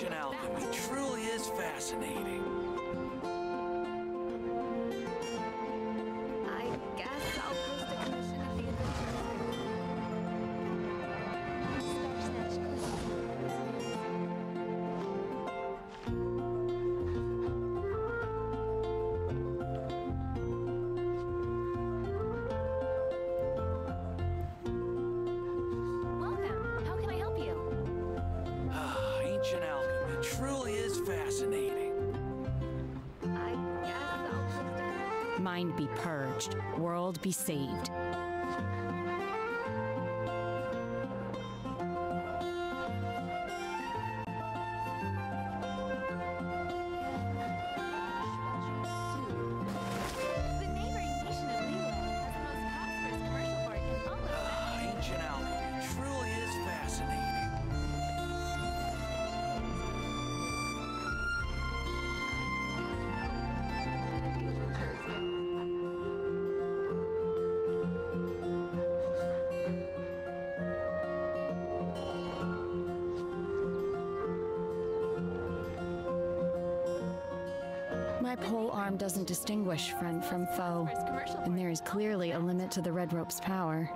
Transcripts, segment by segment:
Ancient alchemy truly is fascinating. Mind be purged, world be saved. Distinguish friend from foe, and there is clearly a limit to the Red Rope's power.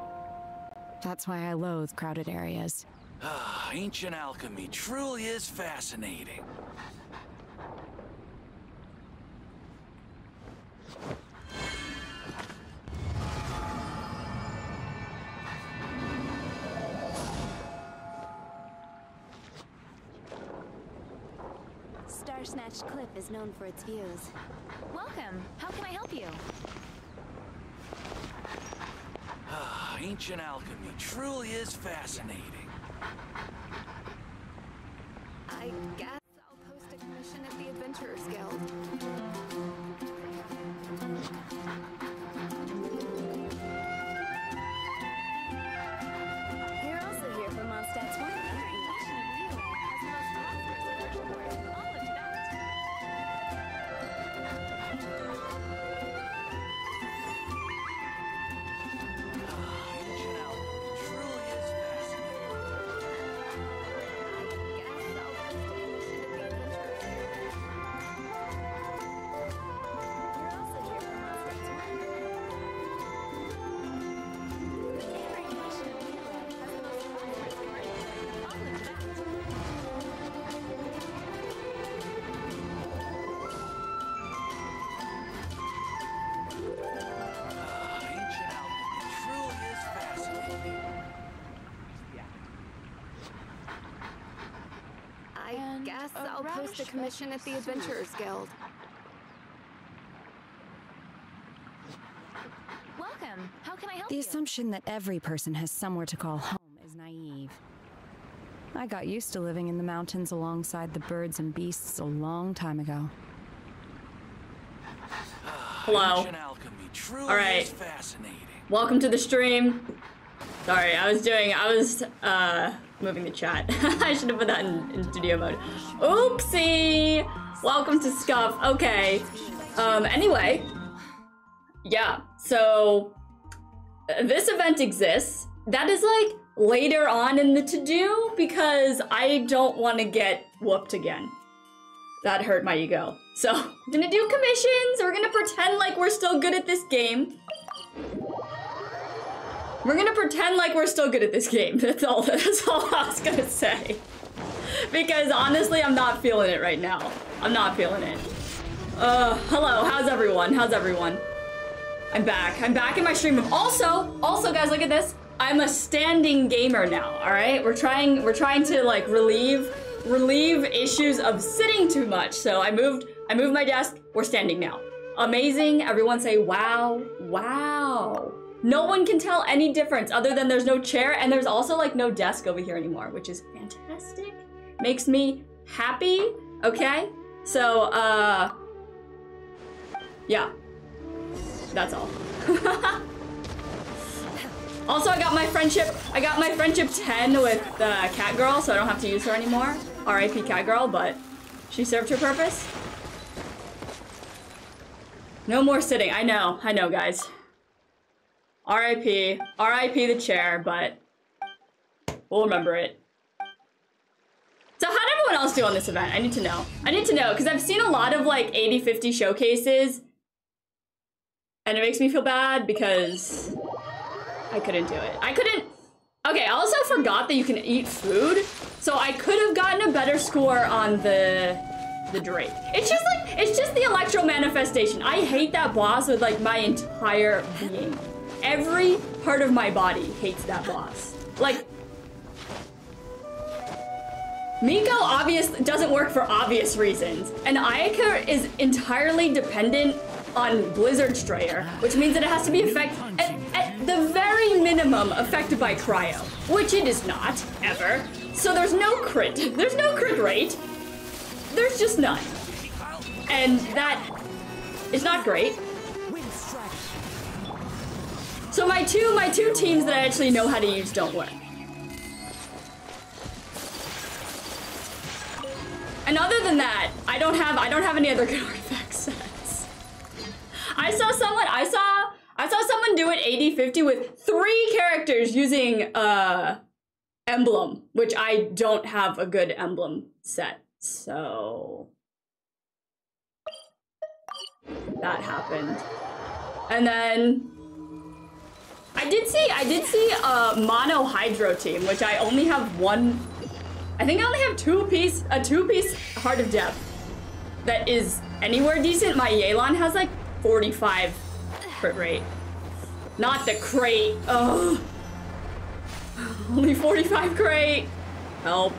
That's why I loathe crowded areas. Ah, ancient alchemy truly is fascinating. Known for its views. Welcome. How can I help you? Ah, ancient alchemy truly is fascinating. A I'll a commission at the Adventurers Guild. Welcome. How can I help The you? assumption that every person has somewhere to call home is naive. I got used to living in the mountains alongside the birds and beasts a long time ago. Hello. Truly All right. is fascinating. Welcome to the stream. Sorry, I was doing, I was uh, moving the chat. I should have put that in, in studio mode. Oopsie! Welcome to Scuff. Okay. Um, anyway. Yeah, so this event exists. That is like later on in the to-do because I don't want to get whooped again. That hurt my ego. So, I'm gonna do commissions. We're gonna pretend like we're still good at this game. We're gonna pretend like we're still good at this game. That's all. That's all I was gonna say. Because honestly, I'm not feeling it right now. I'm not feeling it. Uh, hello. How's everyone? How's everyone? I'm back. I'm back in my stream room. Also, also, guys, look at this. I'm a standing gamer now. All right. We're trying. We're trying to like relieve relieve issues of sitting too much. So I moved. I moved my desk. We're standing now. Amazing. Everyone say wow, wow. No one can tell any difference other than there's no chair and there's also like no desk over here anymore, which is fantastic. Makes me happy, okay? So, uh, yeah, that's all. also, I got my friendship, I got my friendship 10 with uh, Cat Girl, so I don't have to use her anymore. RIP Cat Girl, but she served her purpose. No more sitting, I know, I know, guys. RIP. RIP the chair, but we'll remember it. So how'd everyone else do on this event? I need to know. I need to know because I've seen a lot of like 80-50 showcases, and it makes me feel bad because I couldn't do it. I couldn't. Okay, I also forgot that you can eat food, so I could have gotten a better score on the the Drake. It's just like it's just the Electro manifestation. I hate that boss with like my entire being. Every part of my body hates that boss. Like Miko obvious doesn't work for obvious reasons, and Ayaka is entirely dependent on Blizzard Strayer, which means that it has to be affected at, at the very minimum affected by cryo, which it is not ever. So there's no crit. There's no crit rate. There's just none, and that is not great. So my two my two teams that I actually know how to use don't work. And other than that, I don't have I don't have any other good artifact sets. I saw someone I saw I saw someone do it 80-50 with three characters using uh emblem, which I don't have a good emblem set. So that happened. And then I did see I did see a mono hydro team, which I only have one I think I only have two piece, a two piece Heart of Depth that is anywhere decent. My Yelan has like 45 crit rate. Not the crate. Ugh. Only 45 crate. Help.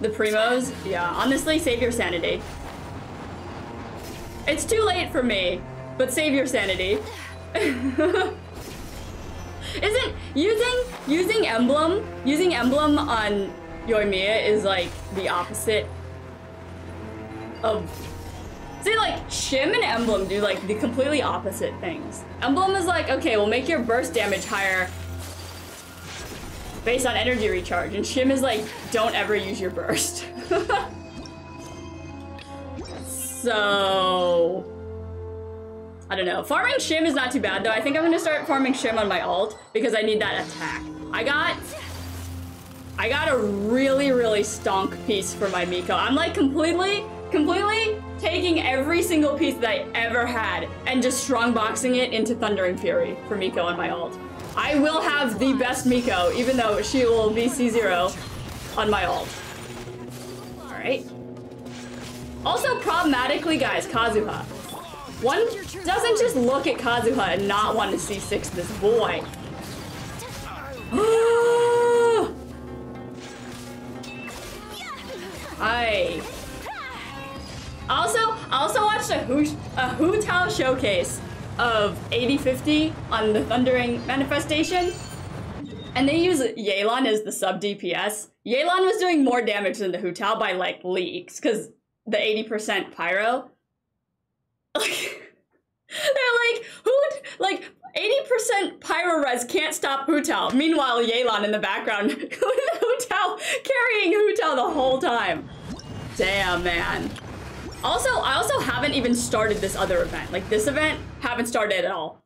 The primos? Yeah, honestly, save your sanity. It's too late for me. But save your sanity. Isn't using using emblem using emblem on Yoimiya is like the opposite of See like Shim and Emblem do like the completely opposite things. Emblem is like, okay, we'll make your burst damage higher based on energy recharge, and Shim is like, don't ever use your burst. so I don't know. Farming Shim is not too bad though. I think I'm gonna start farming Shim on my alt because I need that attack. I got I got a really, really stonk piece for my Miko. I'm like completely, completely taking every single piece that I ever had and just strongboxing it into Thundering Fury for Miko on my alt. I will have the best Miko, even though she will be C0 on my alt. Alright. Also, problematically, guys, Kazuha. One doesn't just look at Kazuha and not want to see six this boy. I also also watched a Hu a Hu Tao showcase of 8050 on the Thundering Manifestation, and they use Yelan as the sub DPS. Yelan was doing more damage than the Hu Tao by like leagues because the 80% pyro. They're like, who, like, 80% Pyro Res can't stop Hu Tao. Meanwhile, Yelan in the background Hu Tao carrying Hu Tao the whole time. Damn, man. Also, I also haven't even started this other event. Like, this event, haven't started at all.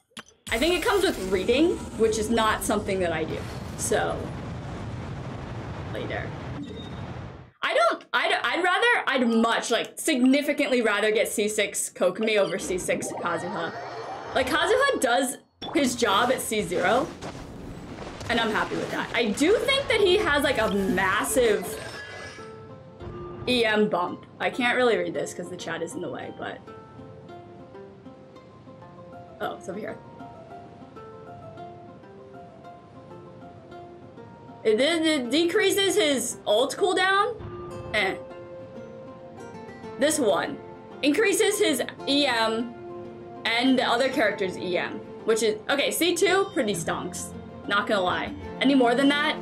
I think it comes with reading, which is not something that I do. So, later. I don't, I'd, I'd rather, I'd much, like, significantly rather get C6 Kokomi over C6 Kazuha. Like, Kazuha does his job at C0, and I'm happy with that. I do think that he has, like, a massive EM bump. I can't really read this because the chat is in the way, but... Oh, it's over here. It, it decreases his ult cooldown Eh. This one increases his EM and the other character's EM, which is okay. C2 pretty stonks, not gonna lie. Any more than that,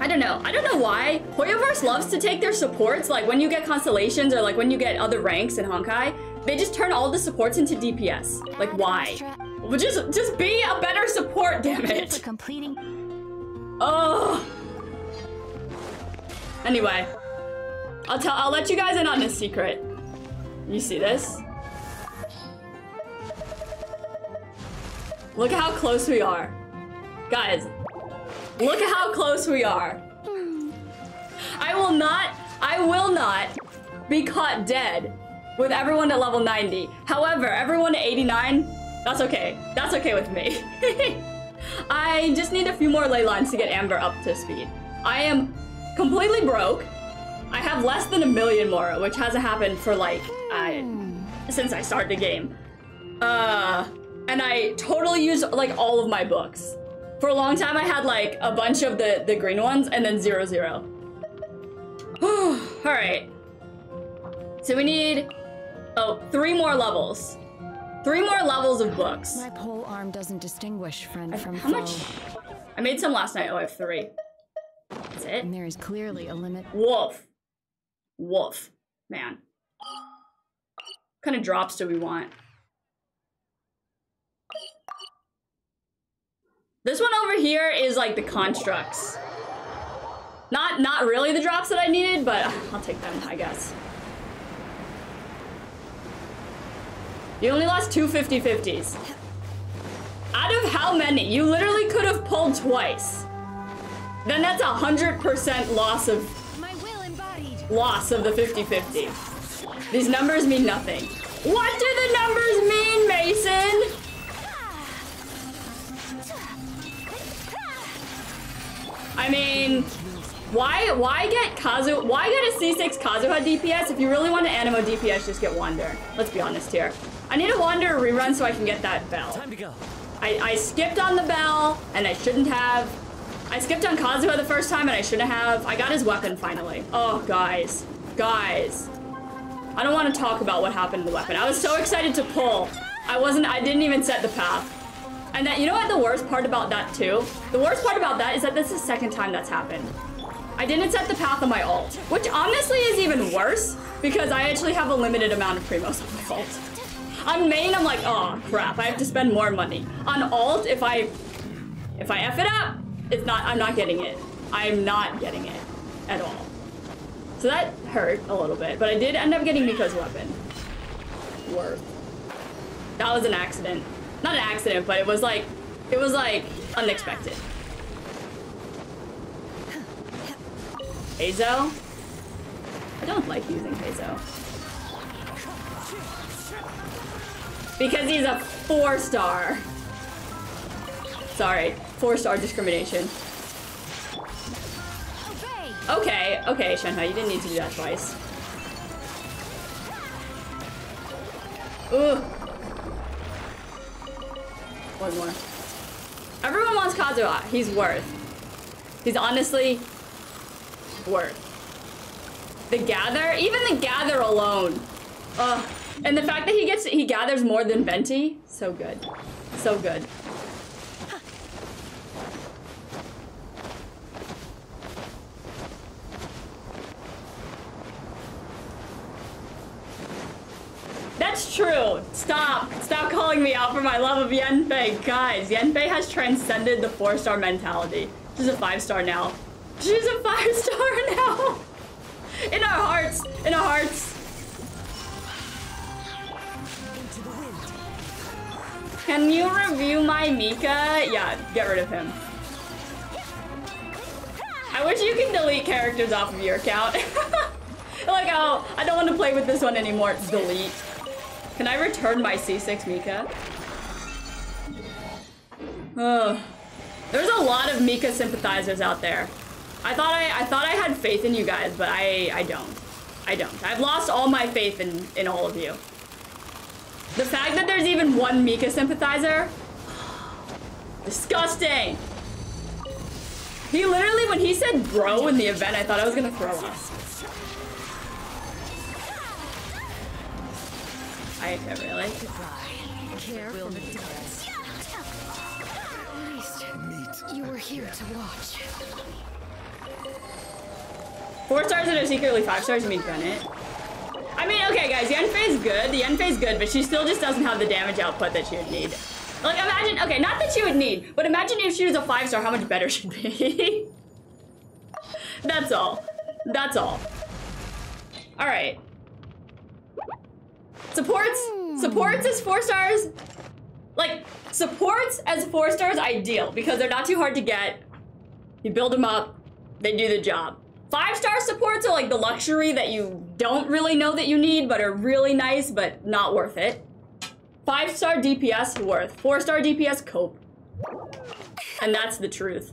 I don't know. I don't know why Hoyoverse loves to take their supports. Like when you get constellations or like when you get other ranks in Honkai, they just turn all the supports into DPS. Like why? Well, just just be a better support, damn it. completing. Oh. Anyway, I'll tell. I'll let you guys in on this secret. You see this? Look how close we are. Guys, look at how close we are. I will not, I will not be caught dead with everyone at level 90. However, everyone at 89, that's okay. That's okay with me. I just need a few more ley lines to get Amber up to speed. I am completely broke. I have less than a million more, which hasn't happened for like, I, since I started the game. Uh, and I totally used like all of my books. For a long time, I had like a bunch of the, the green ones and then zero zero. all right. So we need, oh, three more levels. Three more levels of books. My pole arm doesn't distinguish friend from How foe. much? I made some last night. Oh, I have three. That's it. And there is clearly a limit. Wolf. Wolf. Man. What kind of drops do we want? This one over here is like the constructs. Not not really the drops that I needed, but I'll take them, I guess. You only lost two 50-50s. Out of how many? You literally could have pulled twice. Then that's a 100% loss of My will embodied. loss of the 50-50. These numbers mean nothing. What do the numbers mean, Mason? I mean, why why get Kazu why get a C6 Kazuha DPS if you really want an Anemo DPS just get Wander. Let's be honest here. I need a Wander rerun so I can get that bell. Time to go. I, I skipped on the bell, and I shouldn't have. I skipped on Kazuha the first time, and I shouldn't have. I got his weapon finally. Oh, guys. Guys. I don't want to talk about what happened to the weapon. I was so excited to pull. I wasn't, I didn't even set the path. And that, you know what the worst part about that too? The worst part about that is that this is the second time that's happened. I didn't set the path on my ult, which honestly is even worse because I actually have a limited amount of primos on my ult. On main, I'm like, oh crap, I have to spend more money. On alt, if I if I F it up, it's not I'm not getting it. I'm not getting it at all. So that hurt a little bit, but I did end up getting Miko's weapon. Worth. That was an accident. Not an accident, but it was like it was like unexpected. Azo? I don't like using Azo. Because he's a four star. Sorry, four star discrimination. Okay, okay, Shenhe, you didn't need to do that twice. Ooh. One more. Everyone wants Kazuha. He's worth. He's honestly worth. The gather, even the gather alone. Ugh. And the fact that he gets he gathers more than Venti, so good. So good. That's true. Stop. Stop calling me out for my love of Yanfei. Guys, Yanfei has transcended the four-star mentality. She's a five-star now. She's a five-star now. In our hearts. In our hearts. Can you review my Mika? Yeah, get rid of him. I wish you could delete characters off of your account. like, oh, I don't want to play with this one anymore. Delete. Can I return my C6 Mika? Ugh. There's a lot of Mika sympathizers out there. I thought I, I thought I had faith in you guys, but I, I don't. I don't. I've lost all my faith in, in all of you. The fact that there's even one Mika sympathizer, disgusting. He literally, when he said bro in the event, I thought I was gonna throw up. I okay, really? Care for the dead. At least you were here to watch. Four stars that are secretly five stars mean Bennett. I mean, okay, guys, Yanfei's good. The Yanfei's good, but she still just doesn't have the damage output that she would need. Like, imagine, okay, not that she would need, but imagine if she was a five star, how much better she'd be. That's all. That's all. All right. Supports, supports is four stars. like supports as four stars ideal because they're not too hard to get. You build them up, they do the job. Five star supports are like the luxury that you don't really know that you need, but are really nice, but not worth it. Five star DPS worth. Four star DPS cope. And that's the truth.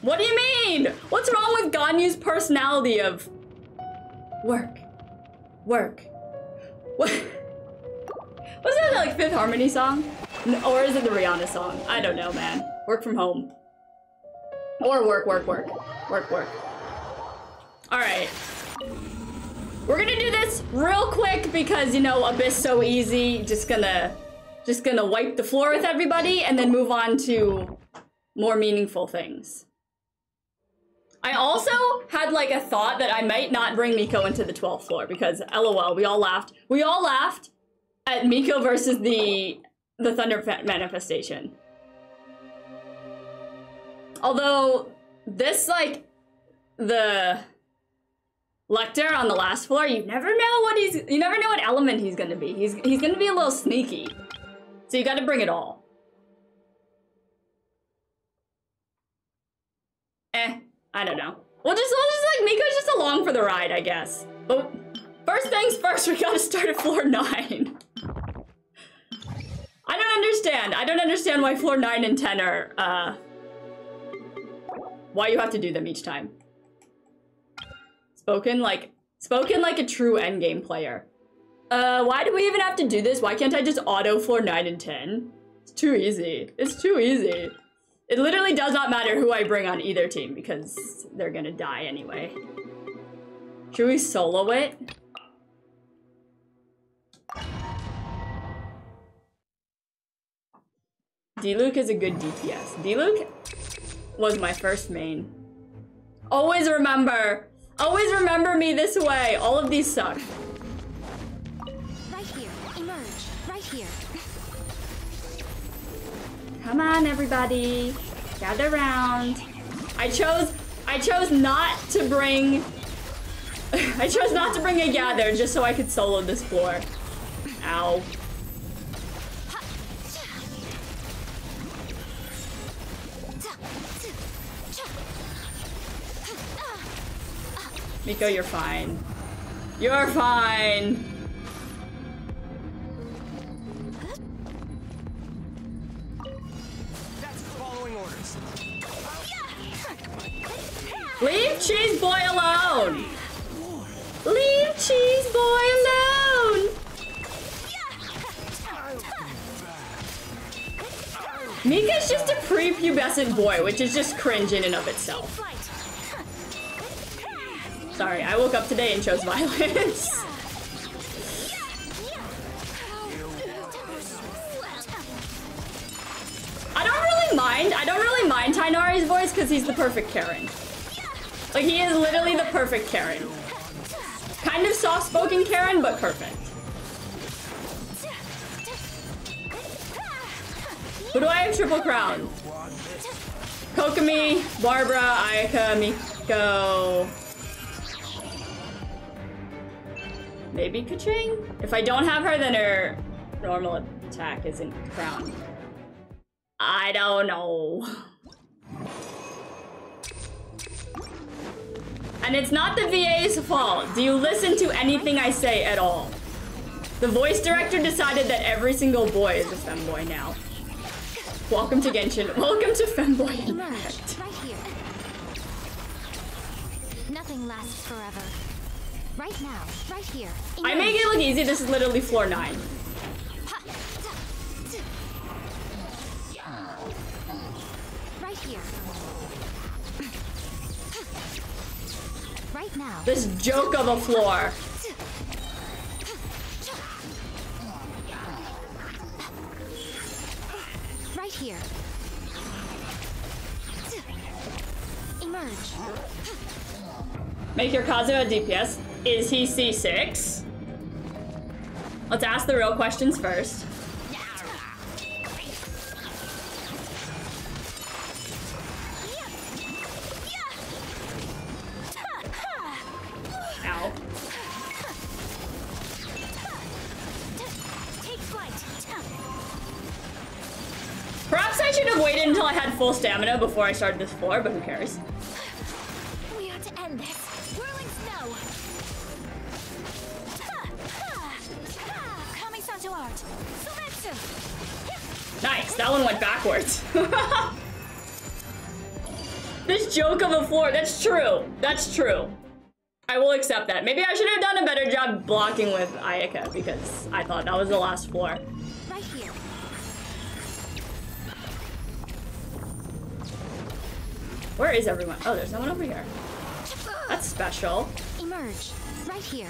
What do you mean? What's wrong with Ganyu's personality of work, work, what? Was that like Fifth Harmony song? Or is it the Rihanna song? I don't know, man. Work from home. Or work, work, work. Work, work. Alright. We're gonna do this real quick because, you know, Abyss so easy. Just gonna, just gonna wipe the floor with everybody and then move on to more meaningful things. I also had like a thought that I might not bring Miko into the 12th floor because lol, we all laughed. We all laughed at Miko versus the the Thunder manifestation. Although this like the Lector on the last floor, you never know what he's you never know what element he's gonna be. He's he's gonna be a little sneaky. So you gotta bring it all. I don't know. We'll just we'll just like Miko's just along for the ride, I guess. But first things first, we gotta start at floor nine. I don't understand. I don't understand why floor nine and ten are uh why you have to do them each time. Spoken like spoken like a true endgame player. Uh, why do we even have to do this? Why can't I just auto floor 9 and 10? It's too easy. It's too easy. It literally does not matter who I bring on either team because they're gonna die anyway. Should we solo it? Diluc is a good DPS. Diluc was my first main. Always remember, always remember me this way. All of these suck. Come on, everybody. Gather around. I chose I chose not to bring I chose not to bring a gather just so I could solo this floor. Ow. Miko, you're fine. You're fine. Leave Cheese Boy alone! Leave Cheese Boy alone! Mika's just a prepubescent boy, which is just cringe in and of itself. Sorry, I woke up today and chose violence. I don't really mind. I don't really mind Tighnari's voice because he's the perfect Karen. Like, he is literally the perfect Karen. Kind of soft-spoken Karen, but perfect. Who do I have triple crown? Kokomi, Barbara, Ayaka, Miko. Maybe Keqing? If I don't have her, then her normal attack isn't crowned. I don't know. And it's not the VA's fault. Do you listen to anything I say at all? The voice director decided that every single boy is a femboy now. Welcome to Genshin. Welcome to Femboy. Impact. Right here. Nothing lasts forever. Right now. Right here. I make it look easy. This is literally floor 9. Right here. Right now. This joke of a floor. Right here. Emerge. Make your Kazuha DPS. Is he C6? Let's ask the real questions first. Stamina before I started this floor, but who cares? We ought to end this. Whirling snow. Ha, ha, ha. Kamisato art. Soumetsu. Nice, that one went backwards. this joke of a floor, that's true. That's true. I will accept that. Maybe I should have done a better job blocking with Ayaka because I thought that was the last floor. Where is everyone? Oh, there's no one over here. That's special. Emerge. Right here.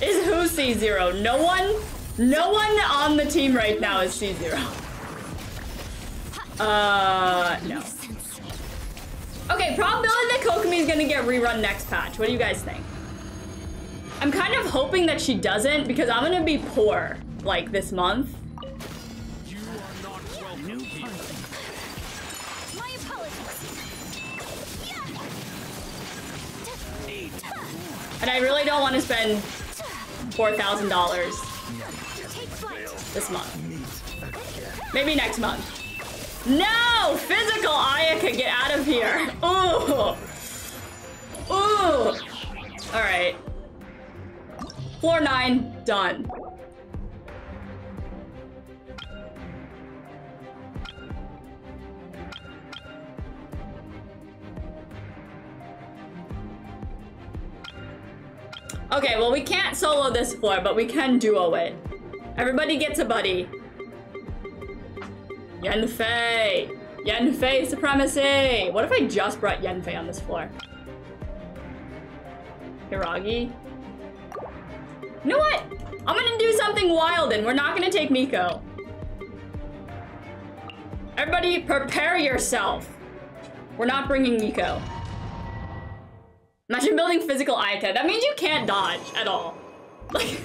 Is who C0? No one? No one on the team right now is C0. Uh, no. Okay, probability that Kokomi is gonna get rerun next patch. What do you guys think? I'm kind of hoping that she doesn't because I'm gonna be poor, like, this month. And I really don't want to spend $4,000 this month. Maybe next month. No! Physical Ayaka, get out of here. Ooh. Ooh. Alright. Floor nine, done. Okay, well we can't solo this floor, but we can duo it. Everybody gets a buddy. Yanfei! Yanfei supremacy! What if I just brought Yanfei on this floor? Hiragi? You know what? I'm gonna do something wild and we're not gonna take Miko. Everybody prepare yourself. We're not bringing Miko. Imagine building physical Ayaka. That means you can't dodge at all. Like,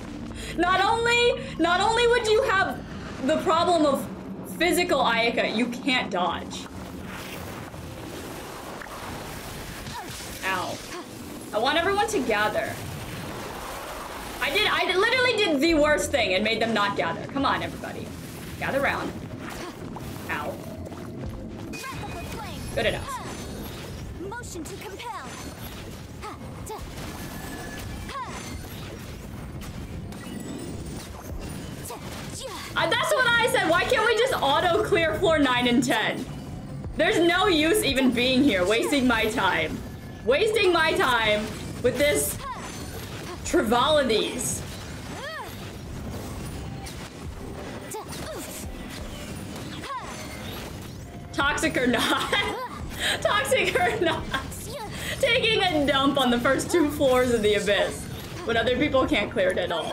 not only, not only would you have the problem of physical Ayaka, you can't dodge. Ow. I want everyone to gather. I did, I literally did the worst thing and made them not gather. Come on, everybody. Gather round. Ow. Good enough. Ja. Uh, that's what I said. Why can't we just auto clear floor 9 and 10? There's no use even being here, wasting my time. Wasting my time with this Trivalides. Toxic or not. Toxic or not. Taking a dump on the first two floors of the abyss. When other people can't clear it at all.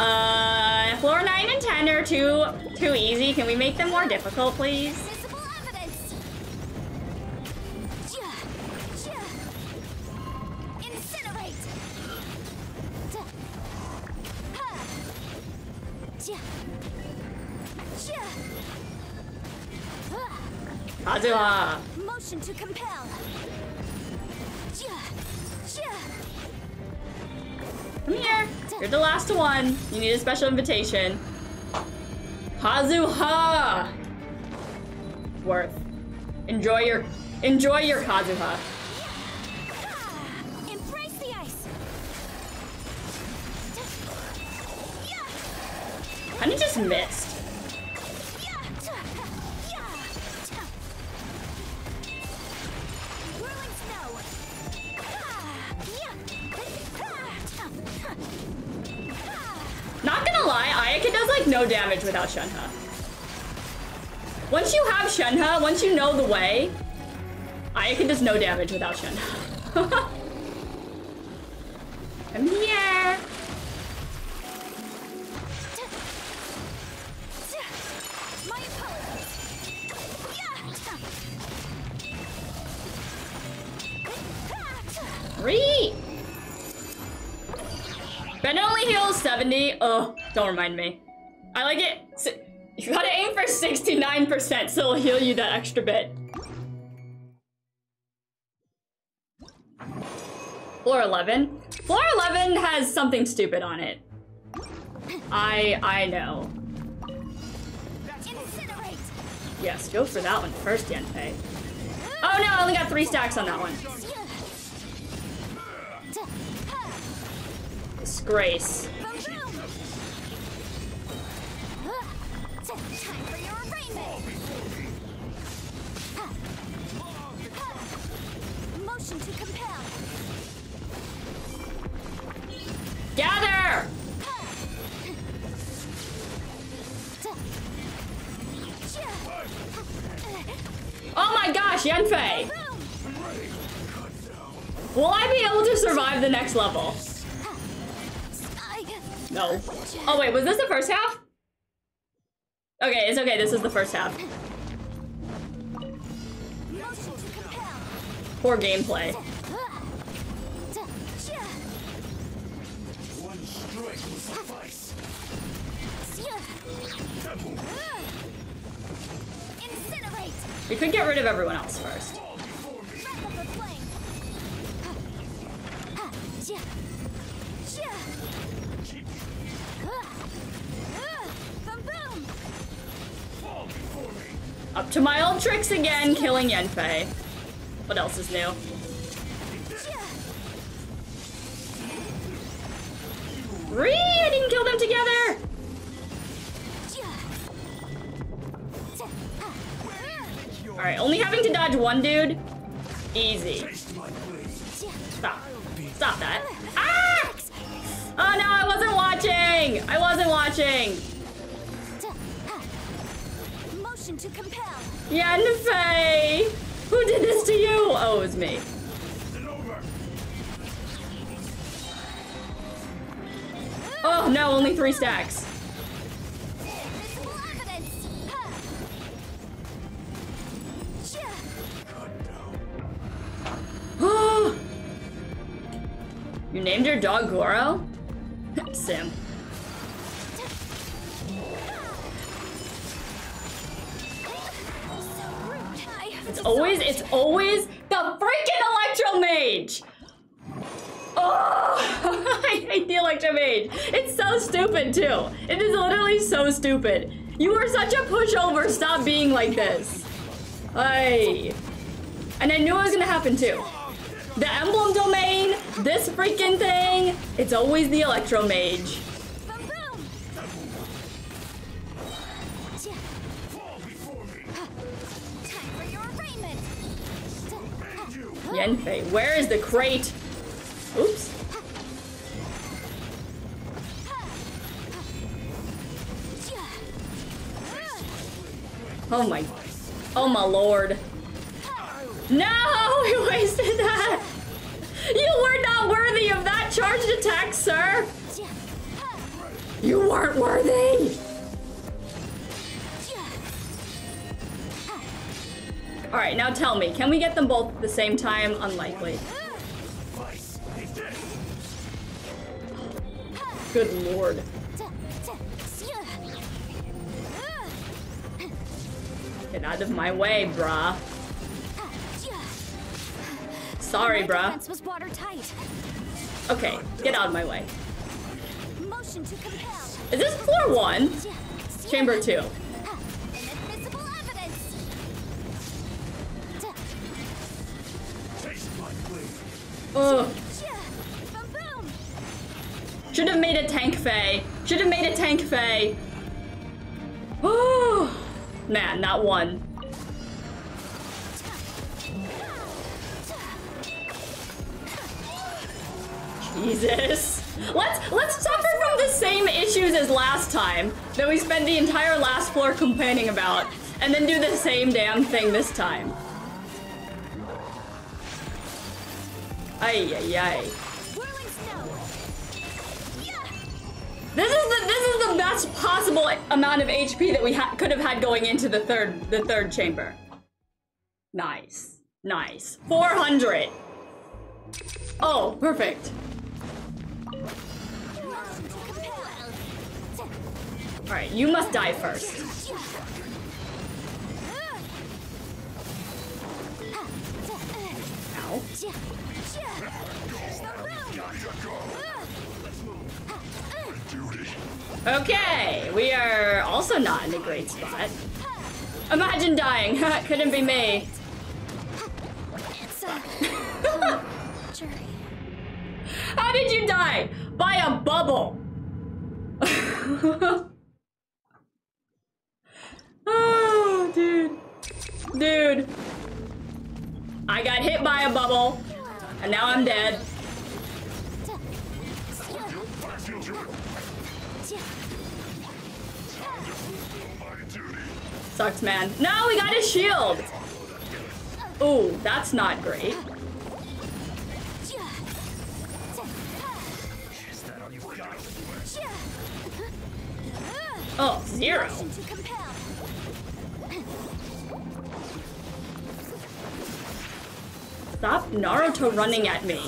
Uh, floor 9 and 10 are too, too easy. Can we make them more difficult, please? Visible the last one. You need a special invitation. Kazuha. Worth. Enjoy your enjoy your Kazuha. Embrace the ice. Ja. Kinda just missed. No damage without Shenhe. Once you have Shenhe, once you know the way, I can does no damage without Shenhe. Come here. Three. Ben only heals 70. Oh, don't remind me. I like it. Si- You gotta aim for 69%, so it'll heal you that extra bit. Floor 11. Floor 11 has something stupid on it. I I know. Yes, go for that one first, Yanfei. Oh no, I only got three stacks on that one. Disgrace. Time for your arraignment! Motion to compel! Gather! Oh my gosh, Yanfei! Will I be able to survive the next level? No. Oh wait, was this the first half? Okay, it's okay, this is the first half. Motion to compel! Poor gameplay. One strike will suffice. Incinerate! We could get rid of everyone else first. Up to my old tricks again, killing Yanfei. What else is new? Ree, I didn't kill them together! Alright, only having to dodge one dude? Easy. Stop. Stop that. Ah! Oh no, I wasn't watching! I wasn't watching! To compel! Yanfei! Who did this to you? Oh, it was me. Oh no, only three stacks. You named your dog Goro? Sim. It's always, it's always the freaking Electro Mage! Oh, I hate the Electro Mage. It's so stupid too. It is literally so stupid. You are such a pushover. Stop being like this. Ay. And I knew it was gonna happen too. The emblem domain, this freaking thing, it's always the Electro Mage. Yanfei, where is the crate? Oops. Oh my, oh my lord. No, he wasted that. You were not worthy of that charged attack, sir. You weren't worthy. All right, now tell me, can we get them both at the same time? Unlikely. Vice. He's dead. Good lord. Get out of my way, bruh. Sorry, My bruh. was watertight. Okay, get out of my way. Motion to compel. Is this floor one? Chamber two. Ugh. Should have made a tank Fey. Should have made a tank Fey. Oh, man, not one. Jesus. Let's let's suffer from the same issues as last time that we spent the entire last floor complaining about, and then do the same damn thing this time. Ay ay ay. This is the this is the best possible amount of HP that we could have had going into the third the third chamber. Nice, nice. 400. Oh, perfect. All right, you must die first. Ow. Okay, we are also not in a great spot. Imagine dying. Couldn't be me. It's a jury. How did you die? By a bubble. oh, dude. Dude. I got hit by a bubble, and now I'm dead. Sucks, man. No, we got a shield. Ooh, that's not great. Oh, zero. Stop Naruto running at me.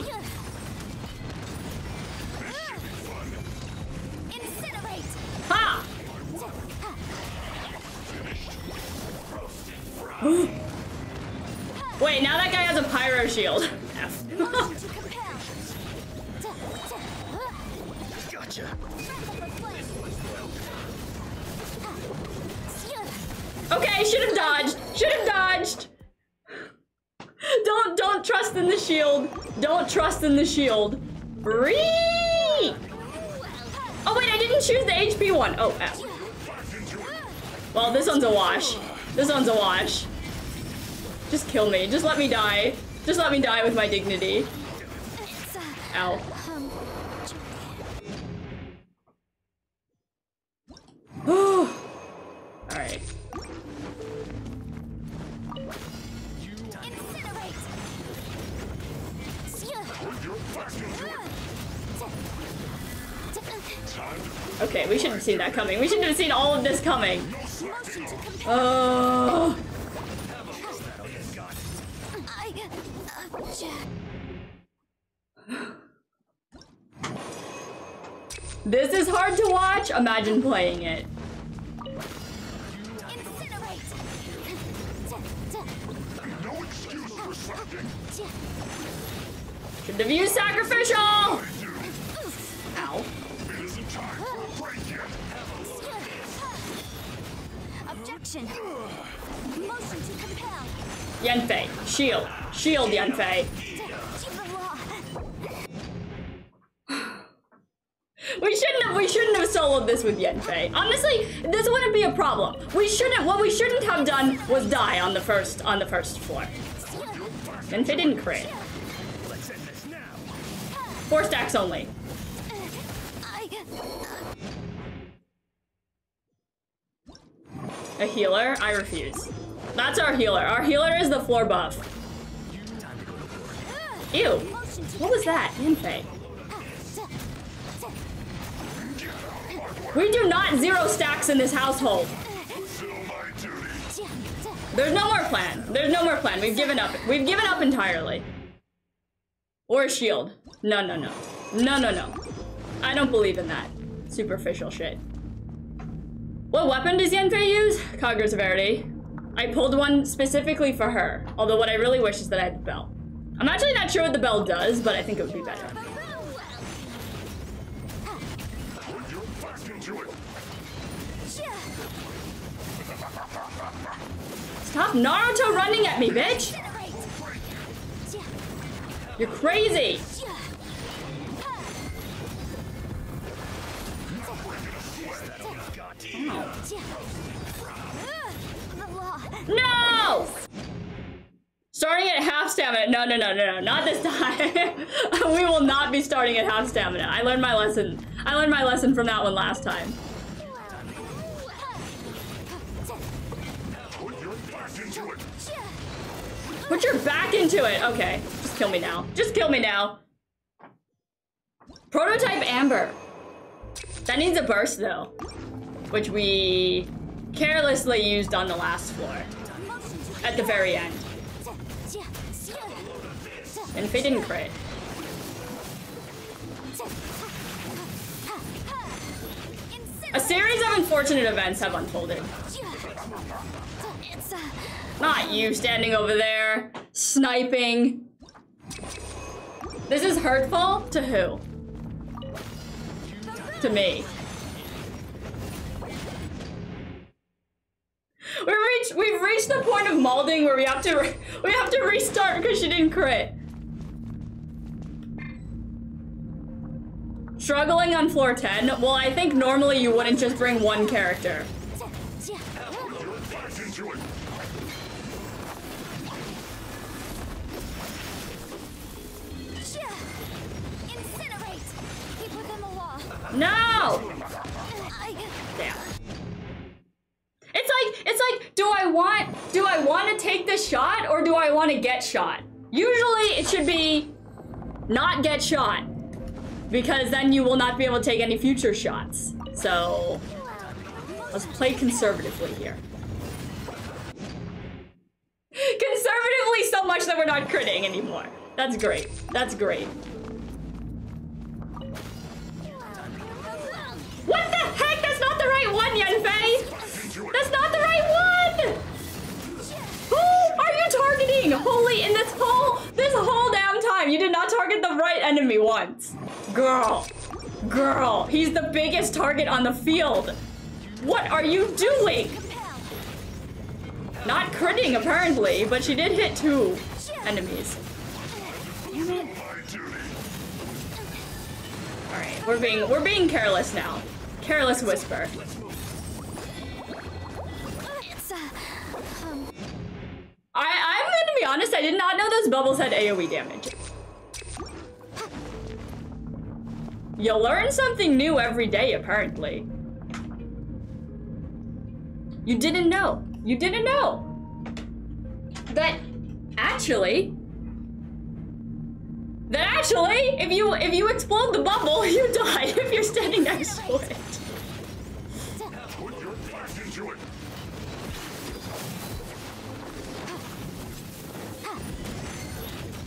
Kill me. Just let me die. Just let me die with my dignity. Ow. Alright. Okay, we shouldn't have seen that coming. We shouldn't have seen all of this coming. Motion to compel. Oh. Imagine playing it. Incinerate. No excuse for slacking. Should have used sacrificial. Ow. It isn't time for a break yet. Objection. Motion to compel. Yanfei. Shield. Shield, Yanfei. To the law. We shouldn't have we shouldn't have this with Yanfei. Honestly, this wouldn't be a problem. We shouldn't what we shouldn't have done was die on the first on the first floor. Yanfei didn't crit. Four stacks only. A healer? I refuse. That's our healer. Our healer is the floor buff. Ew. What was that? Yanfei. We do not zero stacks in this household. There's no more plan. There's no more plan. We've given up. We've given up entirely. Or a shield. No, no, no. No, no, no. I don't believe in that. Superficial shit. What weapon does Yanfei use? Kagura Verity. I pulled one specifically for her. Although what I really wish is that I had the bell. I'm actually not sure what the bell does, but I think it would be better. Stop Naruto running at me, bitch! You're crazy! No! Starting at half stamina. No, no, no, no, no. Not this time. we will not be starting at half stamina. I learned my lesson. I learned my lesson from that one last time. Put your back into it. Okay. Just kill me now. Just kill me now. Prototype Amber. That needs a burst though. Which we carelessly used on the last floor. At the very end. And if it didn't crit. A series of unfortunate events have unfolded. Not you standing over there, sniping. This is hurtful to who? To me. We reached we've reached the point of molding where we have to we have to restart because she didn't crit. Struggling on floor 10? Well, I think normally you wouldn't just bring one character. Do I want do I want to take the shot or do I want to get shot? Usually it should be not get shot because then you will not be able to take any future shots. So let's play conservatively here. Conservatively so much that we're not critting anymore. That's great. That's great. What the heck? That's not the right one, Yanfei! That's not the right one! Who are you targeting? Holy, in this whole, this whole damn time, you did not target the right enemy once. Girl, girl, he's the biggest target on the field. What are you doing? Not critting, apparently, but she did hit two enemies. Alright, we're being, we're being careless now. Careless whisper. I, I'm gonna be honest, I did not know those bubbles had AoE damage. You learn something new every day, apparently. You didn't know. You didn't know. That actually that actually, if you if you explode the bubble, you die if you're standing next to it.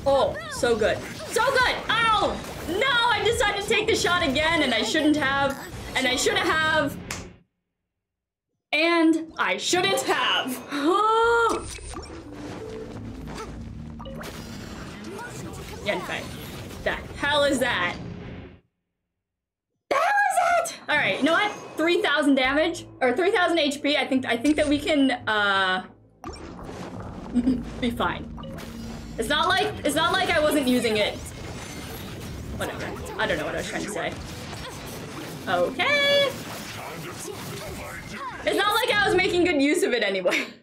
Oh, so good. So good! Oh! No, I decided to take the shot again and I shouldn't have. And I shouldn't have. And I shouldn't have. Oh! Yanfei. The hell is that? The hell is that? Alright, you know what? 3,000 damage. Or 3,000 HP. I think I think that we can uh be fine. It's not like it's not like I wasn't using it. Whatever. I don't know what I was trying to say. Okay. It's not like I was making good use of it anyway.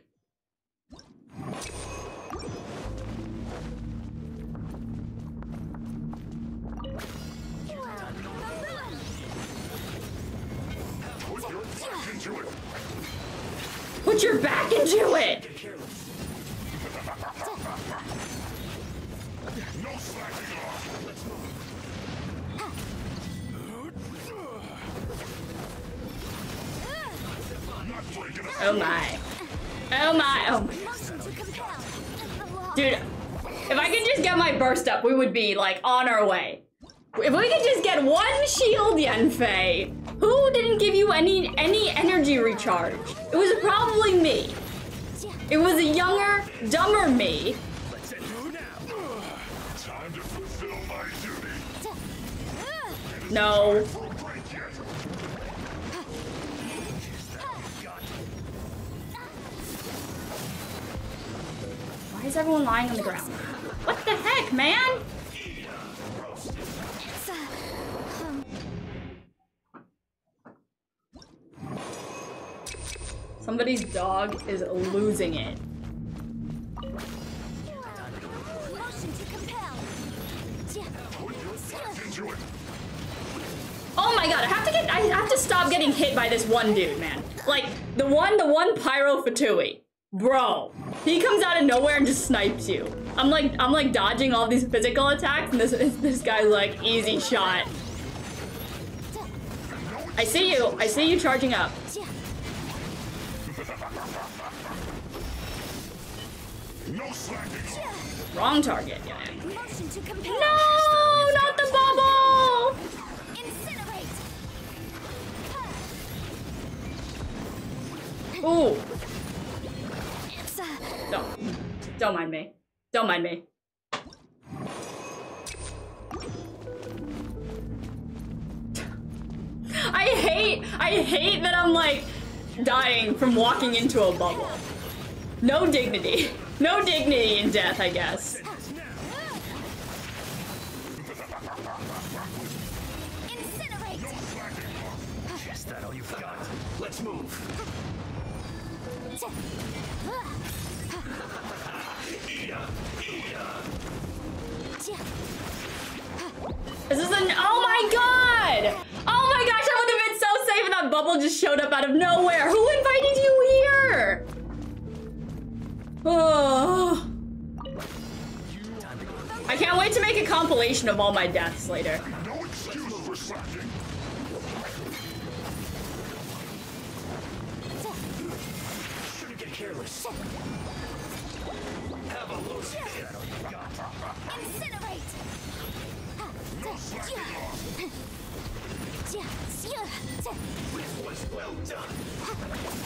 Put your back into it. Oh my. Oh my. Oh my. Dude, if I could just get my burst up, we would be like on our way. If we could just get one shield, Yanfei. Who didn't give you any any energy recharge? It was probably me. It was a younger, dumber me. No. Is everyone lying on the ground? What the heck, man? Somebody's dog is losing it. Oh my god, I have to get I have to stop getting hit by this one dude, man. Like the one the one Pyro Fatui. Bro. He comes out of nowhere and just snipes you. I'm like I'm like dodging all these physical attacks and this this guy's like easy shot. I see you. I see you charging up. No slacking. Wrong target. Yeah. Motion to compel. No, not the bubble. Incinerate. Ooh. It's. Don't. Don't mind me. Don't mind me. I hate, I hate that I'm like, dying from walking into a bubble. No dignity. No dignity in death, I guess. Incinerate! Is that all you've got? Let's move. This is an- oh my god! Oh my gosh, I would have been so safe if that bubble just showed up out of nowhere. Who invited you here? Oh. I can't wait to make a compilation of all my deaths later. Careless.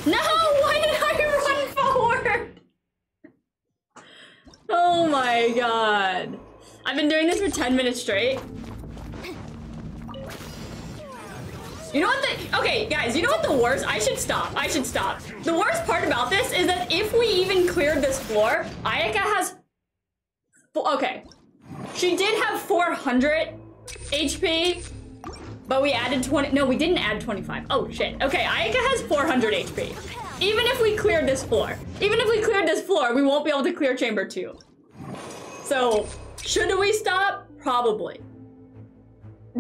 No! Why did I run forward? Oh my god. I've been doing this for 10 minutes straight. You know what the- okay, guys, you know what the worst- I should stop, I should stop. The worst part about this is that if we even cleared this floor, Ayaka has- okay. She did have 400 HP, but we added 20- no, we didn't add 25. Oh, shit. Okay, Ayaka has 400 HP. Even if we cleared this floor, even if we cleared this floor, we won't be able to clear chamber two. So, should we stop? Probably.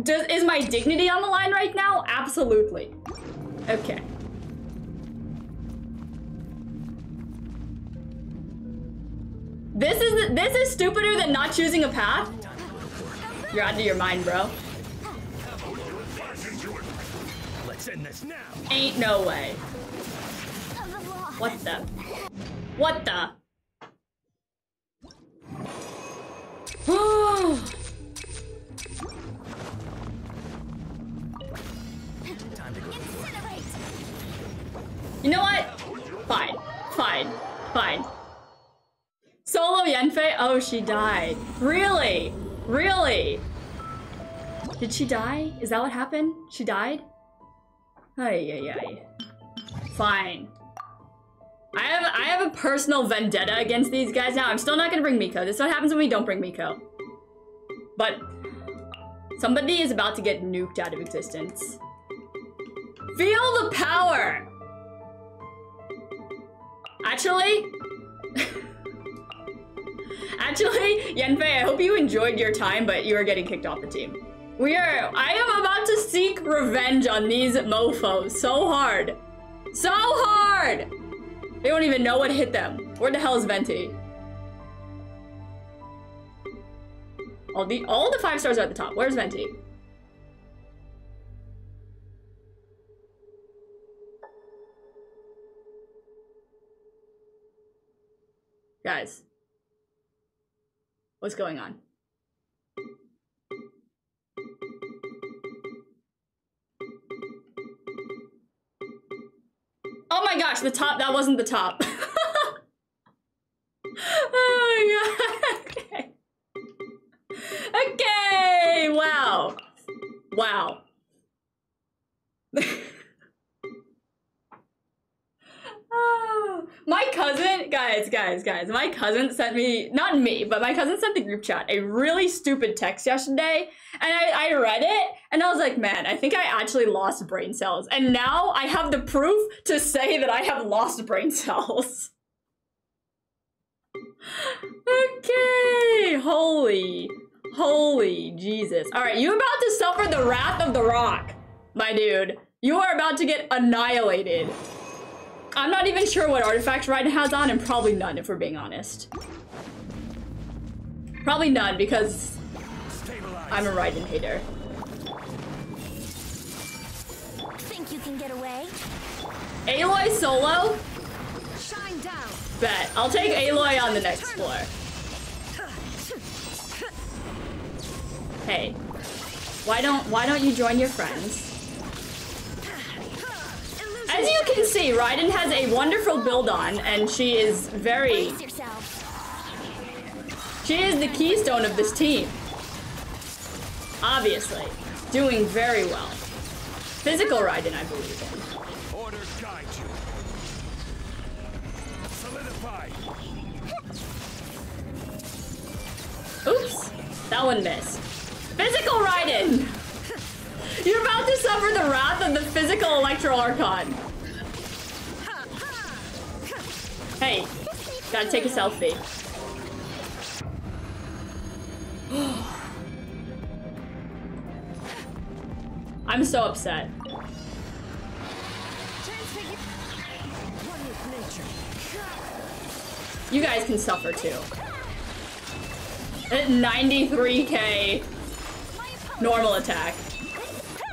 Does, is my dignity on the line right now? Absolutely. Okay. This is this is stupider than not choosing a path. You're out of your mind, bro. Ain't no way. What the? What the? Incinerate! you know what? Fine. Fine. Fine. Solo Yanfei? Oh, she died. Really? Really? Did she die? Is that what happened? She died? Ay, ay, ay. Fine. I have I have a personal vendetta against these guys now. I'm still not gonna bring Miko. This is what happens when we don't bring Miko. But somebody is about to get nuked out of existence. Feel the power! Actually, actually, Yanfei, I hope you enjoyed your time, but you are getting kicked off the team. We are, I am about to seek revenge on these mofos so hard. So hard! They don't even know what hit them. Where the hell is Venti? All the all the five stars are at the top. Where's Venti? Guys. What's going on? My gosh, the top, that wasn't the top. oh my god. Okay. Okay, wow. Wow. Oh, my cousin, guys, guys, guys, my cousin sent me, not me, but my cousin sent the group chat a really stupid text yesterday. And I, I read it and I was like, man, I think I actually lost brain cells. And now I have the proof to say that I have lost brain cells. okay, holy, holy Jesus. All right, you're about to suffer the wrath of the rock, my dude. You are about to get annihilated. I'm not even sure what artifacts Raiden has on, and probably none if we're being honest. Probably none because I'm a Raiden hater. Think you can get away? Aloy solo? Shine down! Bet. I'll take Aloy on the next floor. Hey. Why don't why don't you join your friends? As you can see, Raiden has a wonderful build on, and she is very... She is the keystone of this team. Obviously. Doing very well. Physical Raiden, I believe in. Order guide you. Solidify. Oops. That one missed. Physical Raiden! You're about to suffer the wrath of the physical Electro Archon. Hey, gotta take a selfie. I'm so upset. You guys can suffer too. At 93k normal attack.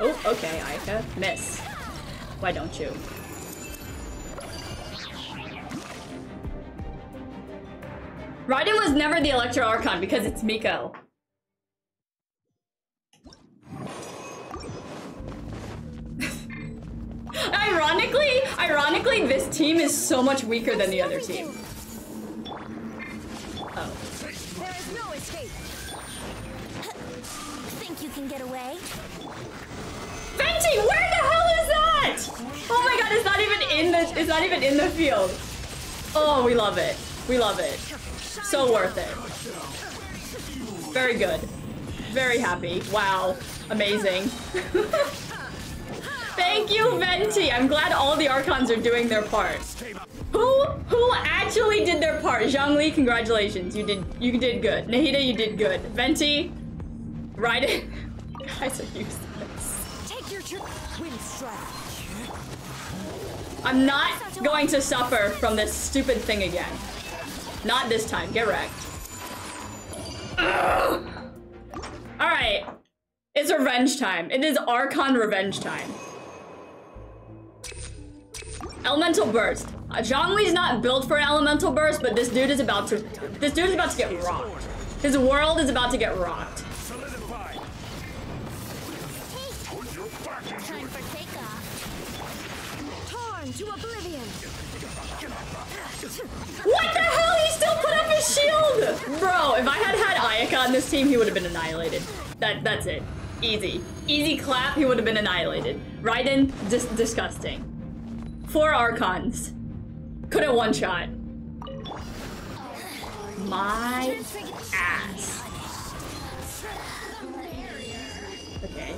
Oh, okay, Ayaka. Miss. Why don't you? Raiden was never the Electro Archon because it's Miko. ironically, ironically, this team is so much weaker than the other team. Oh. There is no escape. Think you can get away? Venti, where the hell is that? Oh my god, it's not even in the it's not even in the field. Oh, we love it. We love it. So worth it. Very good. Very happy. Wow. Amazing. Thank you, Venti. I'm glad all the Archons are doing their part. Who who actually did their part? Zhongli, congratulations. You did you did good. Nahida, you did good. Venti, Raiden. You guys are useless. Take your. Wind. I'm not going to suffer from this stupid thing again. Not this time. Get wrecked. Alright. It's revenge time. It is Archon revenge time. Elemental burst. Uh, Zhongli's not built for an elemental burst, but this dude is about to this dude is about to get rocked. His world is about to get rocked. Time for takeoff. To. Shield! Bro, if I had had Ayaka on this team, he would have been annihilated. That That's it. Easy. Easy clap, he would have been annihilated. Raiden, dis disgusting. Four Archons. Couldn't one shot. My ass. Okay.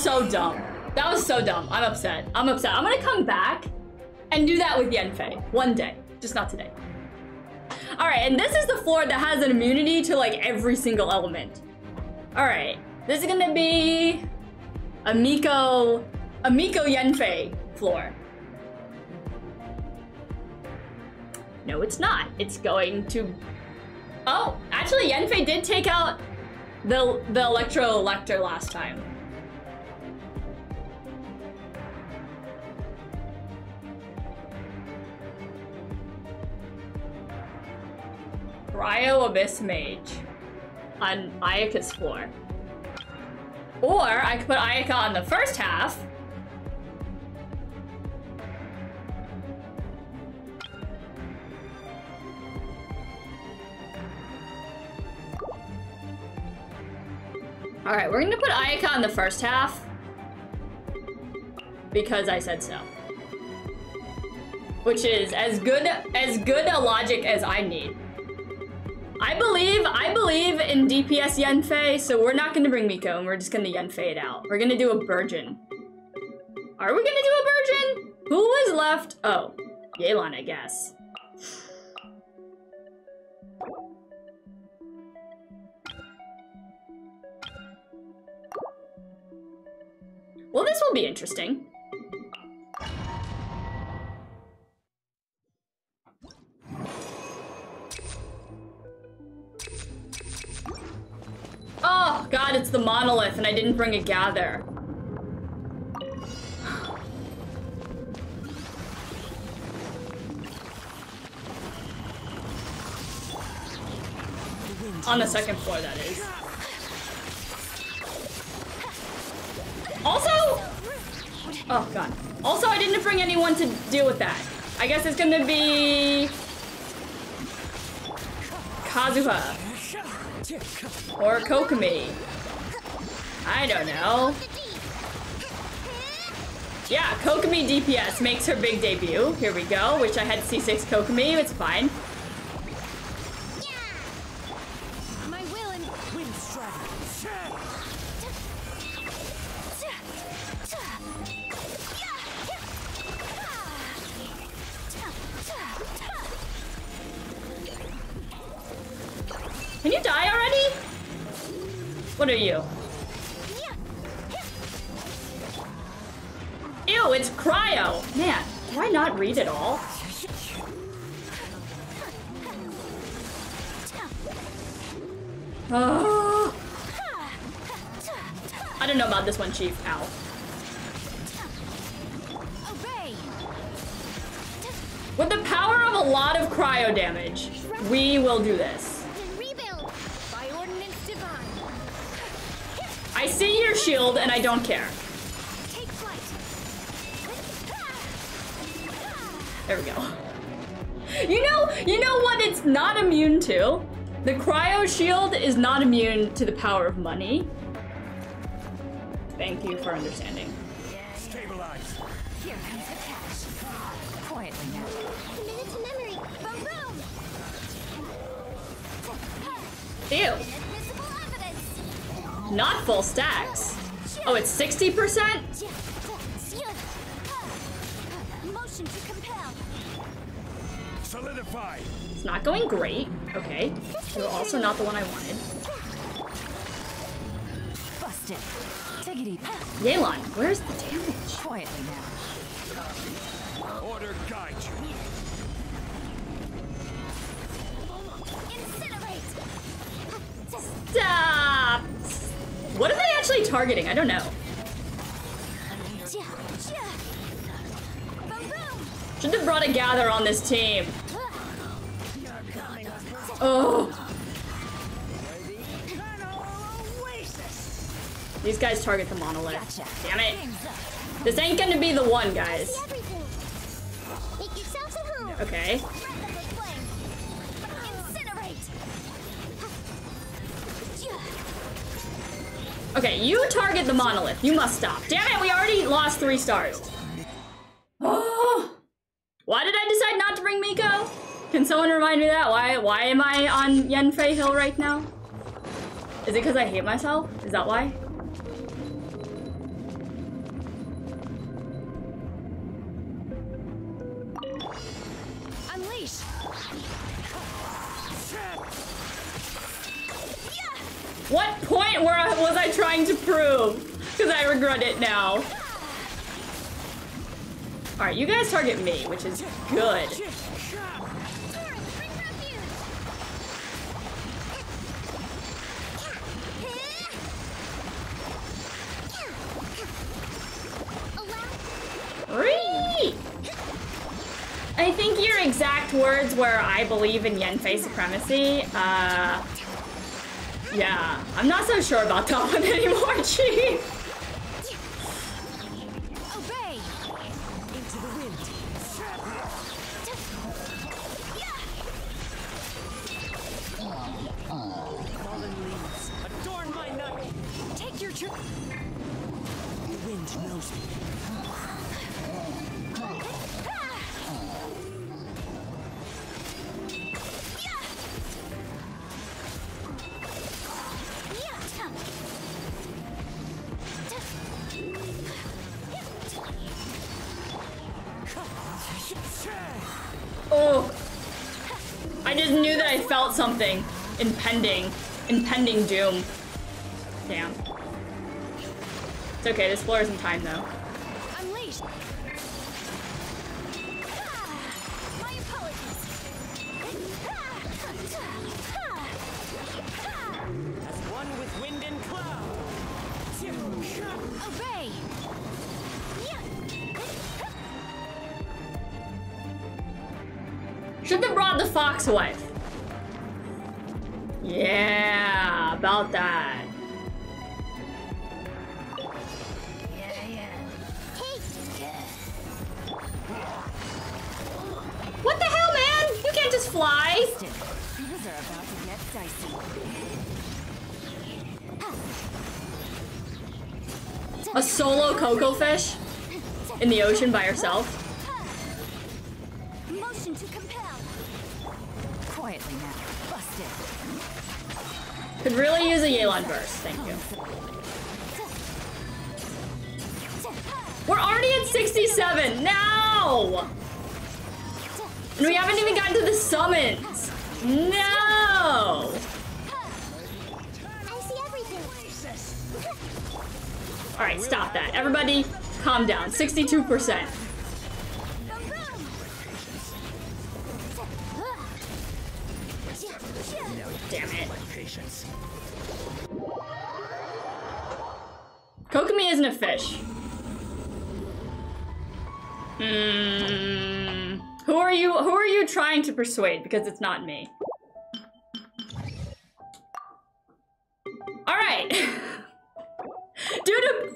So dumb. That was so dumb. I'm upset. I'm upset. I'm gonna come back and do that with Yanfei one day. Just not today. Alright, and this is the floor that has an immunity to like every single element. Alright, this is gonna be a Miko, a Miko Yanfei floor. No, it's not. It's going to... Oh, actually Yanfei did take out the, the Electro Lector last time. Cryo Abyss Mage on Ayaka's floor. Or I could put Ayaka on the first half. Alright, we're gonna put Ayaka on the first half. Because I said so. Which is as good as good a logic as I need. I believe, I believe in DPS Yanfei, so we're not gonna bring Miko and we're just gonna Yanfei it out. We're gonna do a Burgeon. Are we gonna do a Burgeon? Who is left? Oh, Yelan, I guess. Well, this will be interesting. Oh, God, it's the monolith, and I didn't bring a gather. On the second floor, that is. Also, oh god. Also, I didn't bring anyone to deal with that. I guess it's gonna be Kazuha. Or Kokomi. I don't know. Yeah, Kokomi DPS makes her big debut. Here we go. Wish I had C6 Kokomi. It's fine. Not immune to the power of money. Thank you for understanding. Stabilize. Here comes the cash. Quietly now. Committed to memory. Boom boom. Ew, not full stacks. Oh, it's 60%? Uh, motion to compel. Solidify. It's not going great. Okay. You're also not the one I wanted. Busted. Take it easy. Yelan, where's the damage? Quietly now. Order guide you. Incinerate. Stop! What are they actually targeting? I don't know. Ja, ja. Boom boom. Should have brought a gather on this team. Oh. These guys target the monolith. Gotcha. Damn it. This ain't gonna be the one, guys. See everything. Make yourselves at home. Okay. Red up the flame. Incinerate. Ja. Okay, you target the monolith. You must stop. Damn it, we already lost three stars. Oh. Why did I decide not to bring Miko? Can someone remind me that? Why why am I on Yanfei Hill right now? Is it because I hate myself? Is that why? What point were I, was I trying to prove? Because I regret it now. Alright, you guys target me, which is good. Ree! I think your exact words were, I believe in Yanfei supremacy. Uh, yeah, I'm not so sure about that one anymore, Chief. I felt something impending, impending doom. Damn. It's okay, this floor isn't time though. 62%. Damn it. Kokomi isn't a fish. Hmm. Who are you? Who are you trying to persuade? Because it's not me.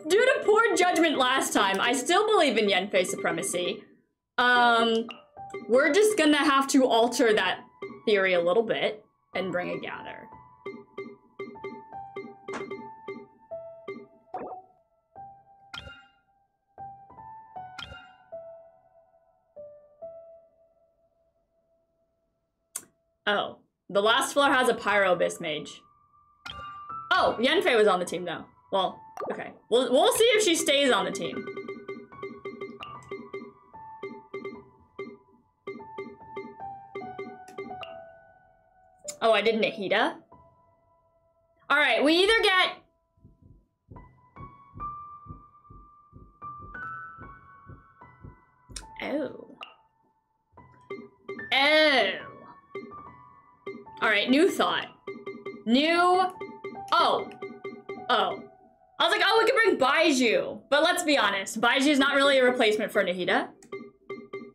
Due to poor judgment last time, I still believe in Yanfei supremacy. Um, we're just gonna have to alter that theory a little bit and bring a gather. Oh, the last floor has a Pyro Abyss Mage. Oh, Yanfei was on the team though. Well, okay. We'll, we'll see if she stays on the team. Oh, I did Nahida? Alright, we either get... Oh. Oh. Alright, new thought. New... Oh. Oh. I was like, oh, we could bring Baizhu. But let's be honest, Baizhu is not really a replacement for Nahida.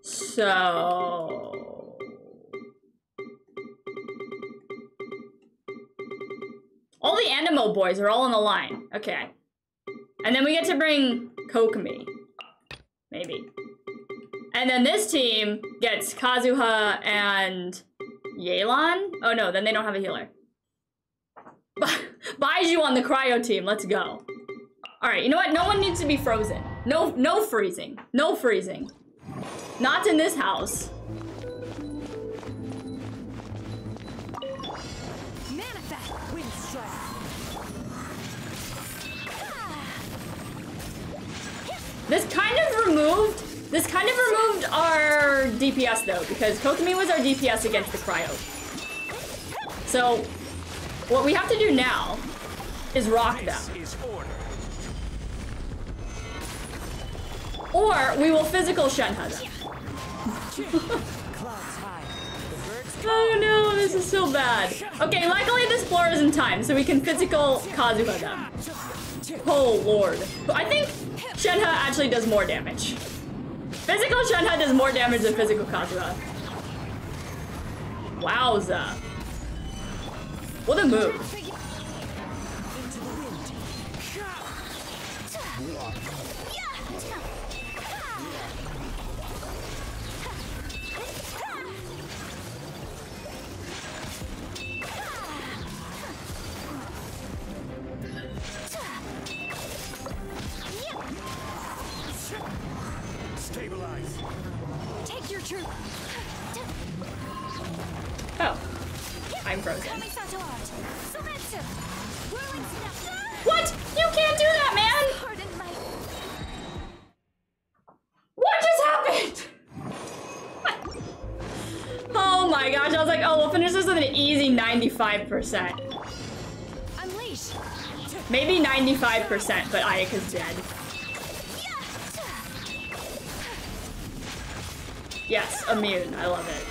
So... All the Anemo boys are all in the line. Okay. And then we get to bring Kokomi. Maybe. And then this team gets Kazuha and Yelan? Oh no, then they don't have a healer. Baizhu on the cryo team, let's go. Alright, you know what? No one needs to be frozen. No no freezing. No freezing. Not in this house. Manifest. Wind. This kind of removed this kind of removed our DPS though, because Kokomi was our DPS against the cryo. So what we have to do now is rock them. Is order. Or we will physical birds Oh no, this is so bad. Okay, luckily this floor is in time, so we can physical Kazuha them. Oh lord. I think Shenhe actually does more damage. Physical Shenhe does more damage than physical Kazuha. Wowza. What a move. 95%. Unleash. Maybe 95%, but Ayaka's dead. Yes, immune. I love it.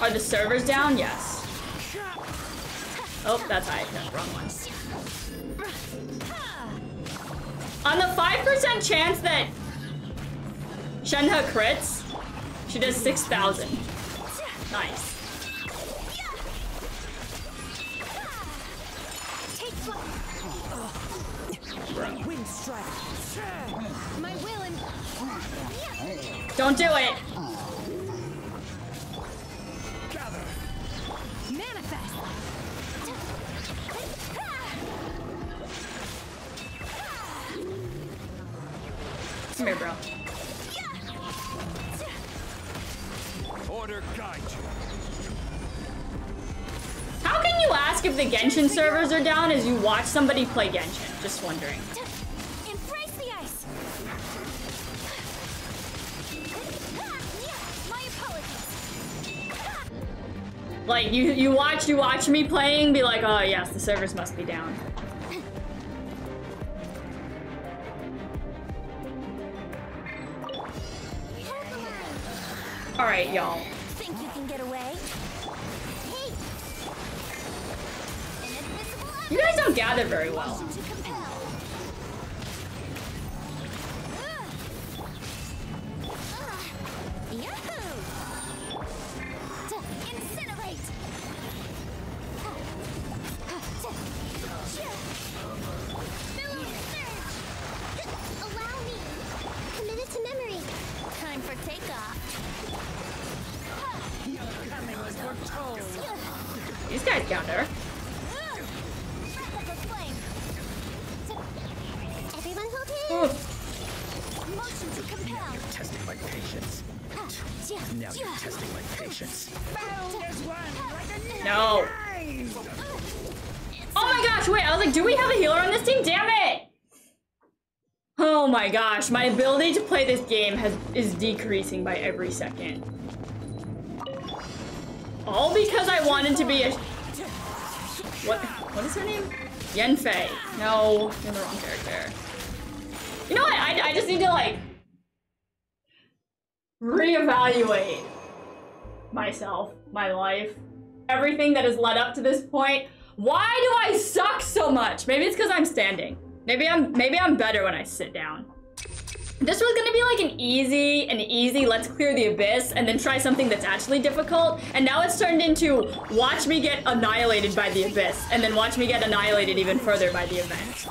Are the servers down? Yes. Oh, that's Ayaka. Wrong one. On the 5% chance that Shenhe crits, she does 6,000. Nice. Don't do it. Manifest. Come here, bro. Ask if the Genshin servers are down as you watch somebody play Genshin? Just wondering. Embrace the ice. My apologies. Like you, you watch, you watch me playing, be like, oh yes, the servers must be down. All right, y'all. You guys don't gather very well. Gosh, my ability to play this game has is decreasing by every second. All because I wanted to be a... What, what is her name? Yanfei. No, you're the wrong character. You know what, I, I just need to like... reevaluate myself, my life, everything that has led up to this point. Why do I suck so much? Maybe it's because I'm standing. Maybe I'm maybe I'm better when I sit down. This was gonna be like an easy, an easy, let's clear the abyss, and then try something that's actually difficult. And now it's turned into watch me get annihilated by the abyss, and then watch me get annihilated even further by the event.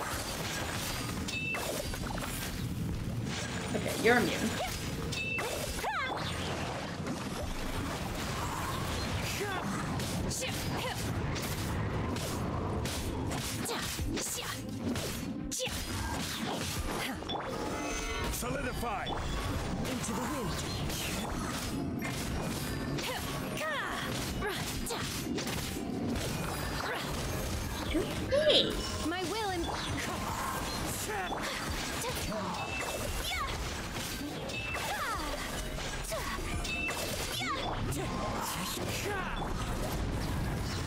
Okay, you're immune. Hey! My will and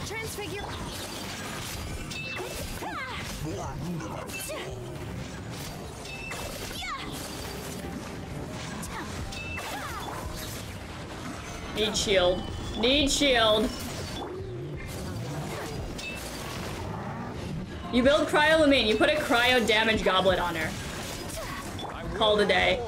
transfigure. Need shield. Need shield. You build cryolamine, you put a cryo damage goblet on her. Call the day.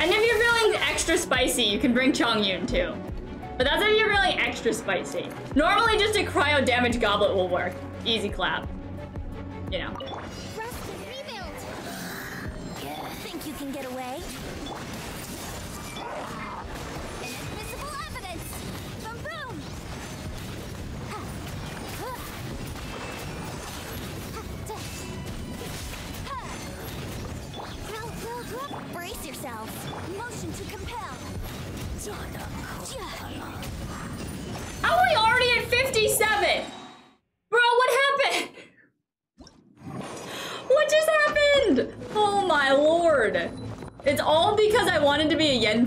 And if you're feeling extra spicy, you can bring Chongyun too. But that's if you're feeling extra spicy. Normally just a cryo damage goblet will work. Easy clap. You know.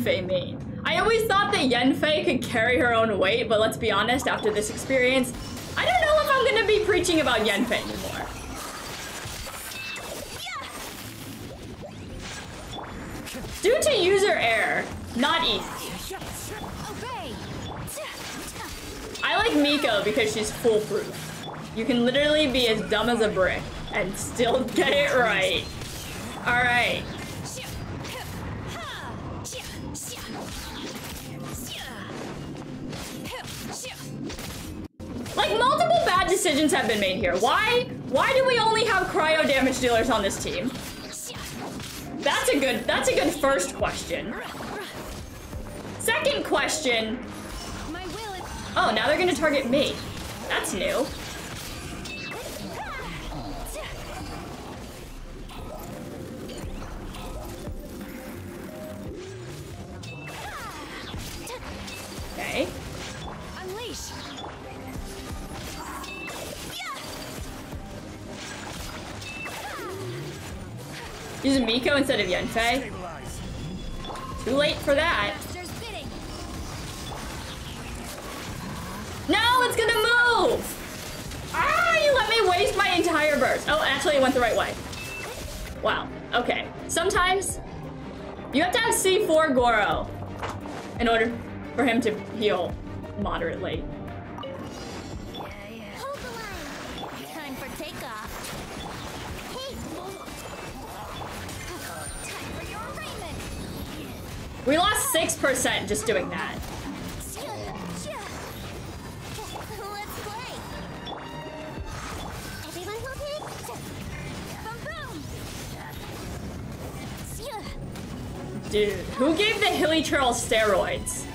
Yanfei. I always thought that Yanfei could carry her own weight, but let's be honest, after this experience, I don't know if I'm gonna be preaching about Yanfei anymore. Due to user error, not easy. I like Miko because she's foolproof. You can literally be as dumb as a brick and still get it right. Alright. Decisions have been made here? Why? Why do we only have cryo damage dealers on this team? That's a good. That's a good first question. Second question. Oh, now they're gonna target me. That's new. Okay. Using Miko instead of Yanfei. Too late for that. No, it's gonna move! Ah, you let me waste my entire burst. Oh, actually, it went the right way. Wow. Okay. Sometimes you have to have C4 Goro in order for him to heal moderately. We lost 6% just doing that. Let's play. Everyone will pick. Boom boom. Dude, who gave the Hilichurl steroids?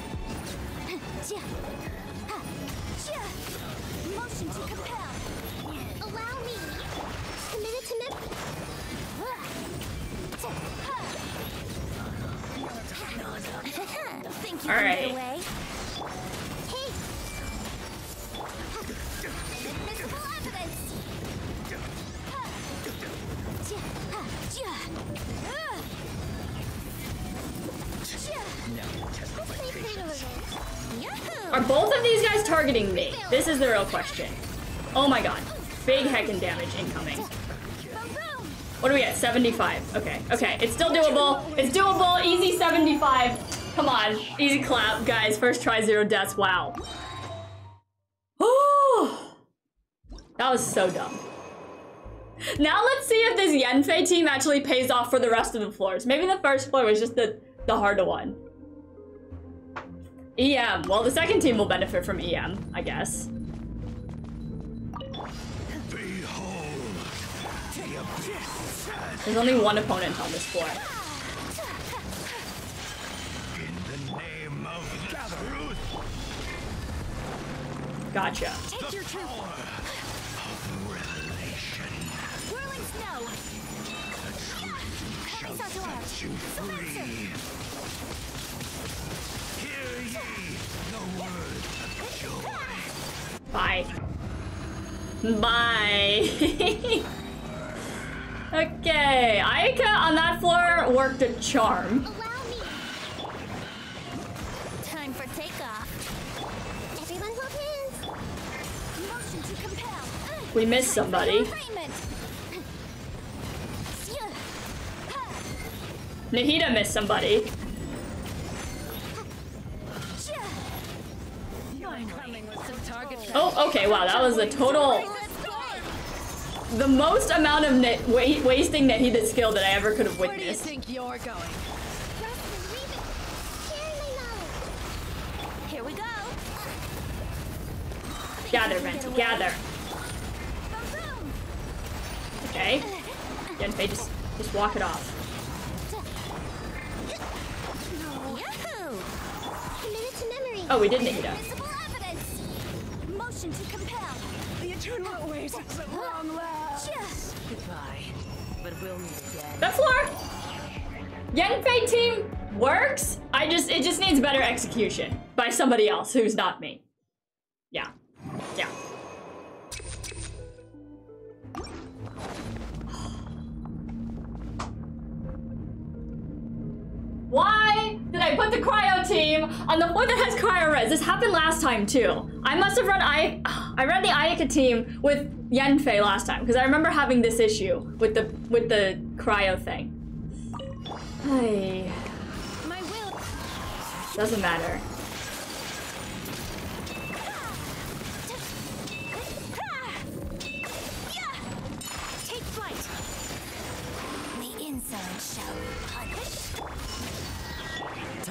75. Come on. Easy clap, guys. First try, zero deaths. Wow. Oh, that was so dumb. Now let's see if this Yanfei team actually pays off for the rest of the floors. Maybe the first floor was just the, the harder one. EM. Well, the second team will benefit from EM, I guess. Behold There's only one opponent on this floor. Gotcha. Take your. Revelation Whirling snow. Coming Sator. you free. Hear ye the word of joy. Bye. Bye. okay, Aika on that floor worked a charm. We missed somebody. Nahida missed somebody. Oh, okay, wow, that was a total... The most amount of na wa wasting Nahida's skill that I ever could have Where do you witnessed. think you're going? Trust and leave it. Sharing my knowledge. Here we go. Gather, Venti, gather. Okay. Yanfei, just, just walk it off. Oh, we did Nahida. Visible evidence. Motion to compel. The eternal ways at long last. Just Goodbye. But we'll meet again. That floor! Yanfei team works. I just it just needs better execution by somebody else who's not me. Yeah. Yeah. Why did I put the cryo team on the floor that has cryo res? This happened last time too. I must have run I I ran the Ayaka team with Yanfei last time because I remember having this issue with the with the cryo thing. Will. doesn't matter. Take flight. The inside shall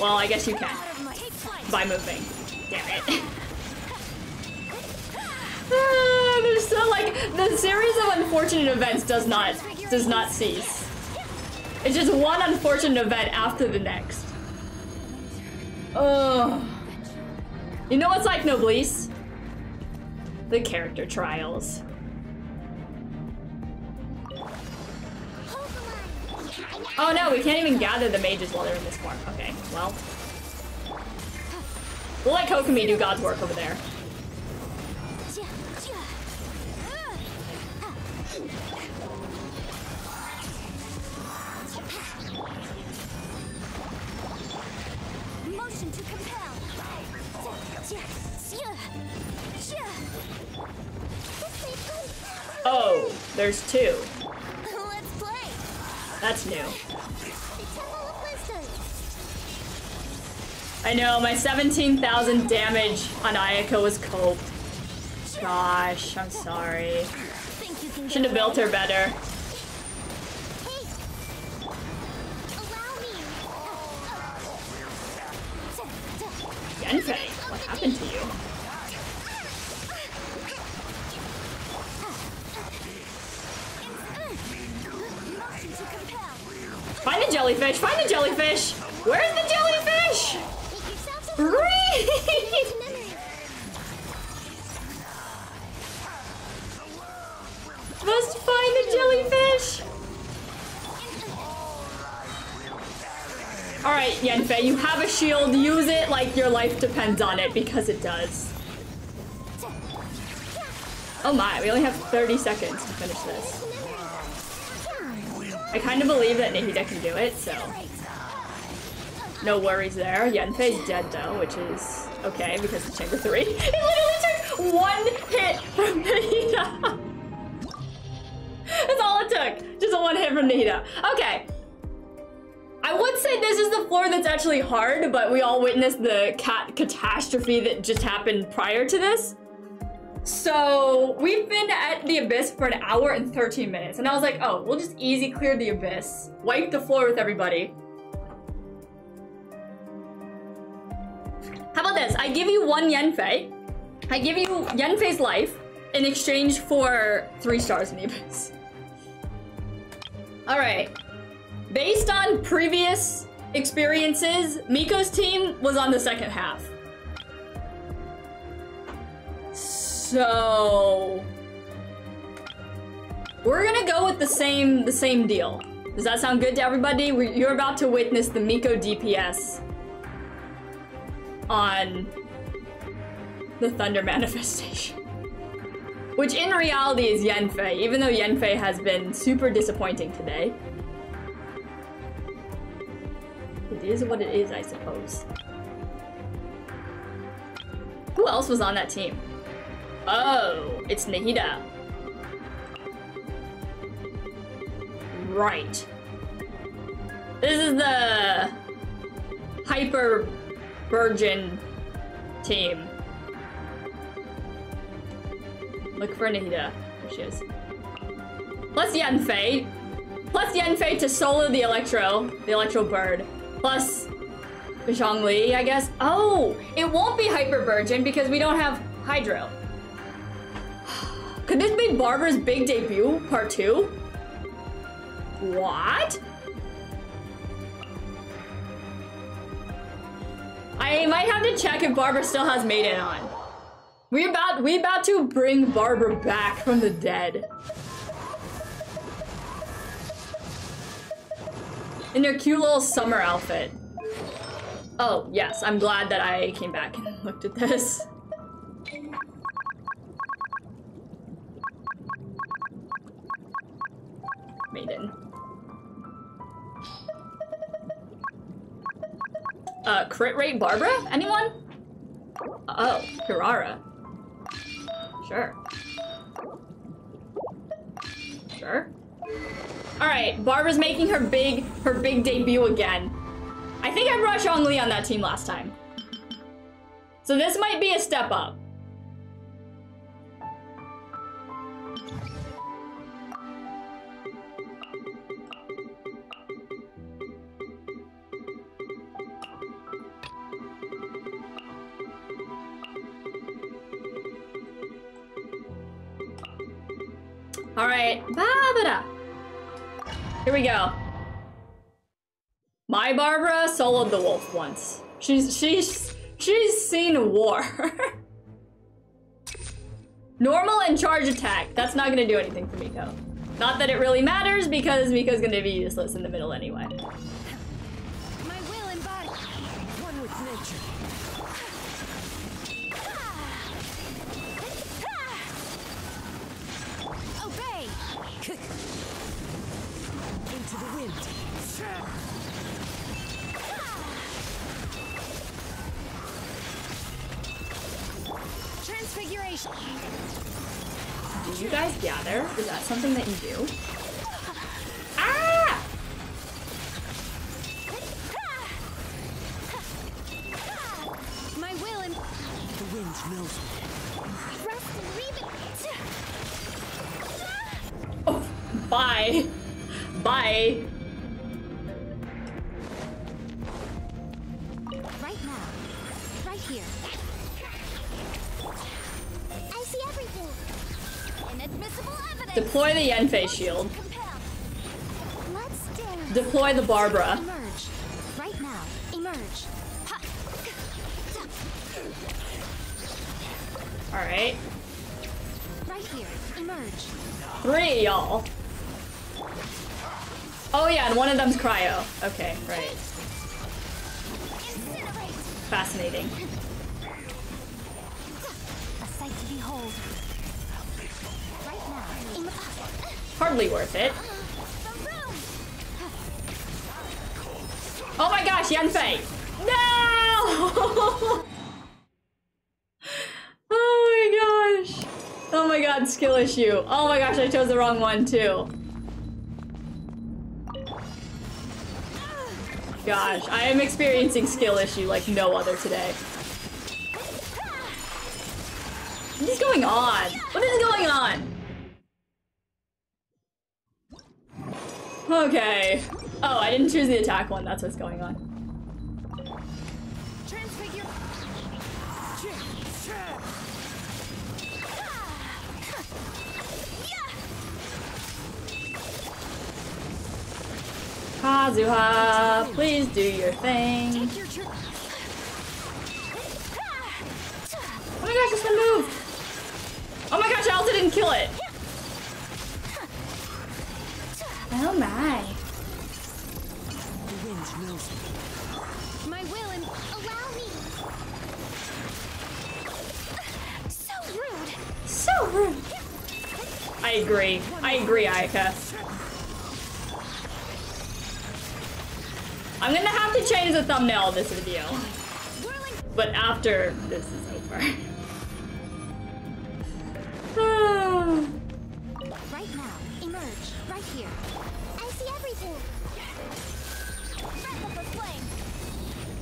Well, I guess you can. By moving. Damn it. Ah, There's so like the series of unfortunate events does not does not cease. It's just one unfortunate event after the next. Oh. You know what's like Noblesse? The character trials. Oh no, we can't even gather the mages while they're in this form. Okay, well. We'll let Kokomi do God's work over there. Motion to compel. Oh, there's two. That's new. The Temple of Wisdom. I know, my 17,000 damage on Ayaka was coped. Gosh, I'm sorry. Think you can Should have built her better. Yanfei, what happened to you? Find the jellyfish, find the jellyfish! Where's the jellyfish? Make yourselves Breathe! memory. Must find the jellyfish! Alright, Yanfei, you have a shield. Use it like your life depends on it, because it does. Oh my, we only have 30 seconds to finish this. I kind of believe that Nahida can do it, so... No worries there. Yanfei's dead though, which is okay because it's chamber 3. It literally took one hit from Nahida! That's all it took. Just a one hit from Nahida. Okay. I would say this is the floor that's actually hard, but we all witnessed the cat catastrophe that just happened prior to this. So we've been at the abyss for an hour and 13 minutes, and I was like, oh, we'll just easy clear the abyss, wipe the floor with everybody. How about this? I give you one Yanfei. I give you Yanfei's life in exchange for three stars in the abyss. All right. Based on previous experiences, Miko's team was on the second half. So we're gonna go with the same the same deal. Does that sound good to everybody? We, you're about to witness the Miko DPS on the Thunder manifestation. Which in reality is Yanfei, even though Yanfei has been super disappointing today. It is what it is, I suppose. Who else was on that team? Oh, it's Nahida. Right. This is the Hyper Virgin team. Look for Nahida. There she is. Plus Yanfei. Plus Yanfei to solo the Electro, the Electro Bird. Plus Zhongli, I guess. Oh, it won't be Hyper Virgin because we don't have Hydro. Could this be Barbara's big debut, part two? What? I might have to check if Barbara still has Maiden on. We about we about to bring Barbara back from the dead. In their cute little summer outfit. Oh, yes, I'm glad that I came back and looked at this. Maiden. Uh, crit rate Barbara? Anyone? Oh, Kirara. Sure. Sure. Alright, Barbara's making her big her big debut again. I think I brought Zhongli on that team last time. So this might be a step up. Right, Barbara. Here we go. My Barbara soloed the wolf once. She's she's she's seen war. Normal and charge attack. That's not gonna do anything for Miko. Not that it really matters because Miko's gonna be useless in the middle anyway. Deploy the shield. Compel. Let's dance. Deploy the Barbara. Emerge. Right now. Emerge. Alright. Right here. Emerge. Three, y'all. Oh yeah, and one of them's cryo. Okay, right. Fascinating. Hardly worth it. Oh my gosh, Yanfei! No! oh my gosh. Oh my god, skill issue. Oh my gosh, I chose the wrong one too. Gosh, I am experiencing skill issue like no other today. What is going on? What is going on? Okay. Oh, I didn't choose the attack one. That's what's going on. Kazuha, please do your thing. Oh my gosh, it's the move. Oh my gosh, I also didn't kill it. Oh my. The wind knows me. My will and allow me. So rude. So rude. I agree. I agree, Ayaka. I'm gonna have to change the thumbnail of this video. But after this is over. Right now. Emerge. Right here.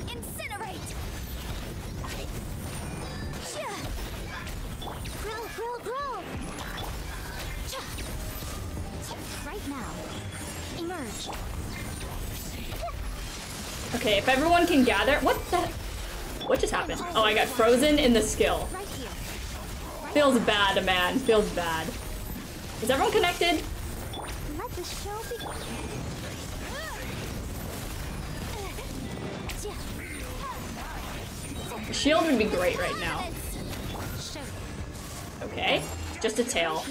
Incinerate. Right now. Emerge. okay, if everyone can gather. What the? What just happened? Oh, I got frozen in the skill. Feels bad, man. Feels bad. Is everyone connected? Let the show begin. Shield would be great right now. Okay, just a tail.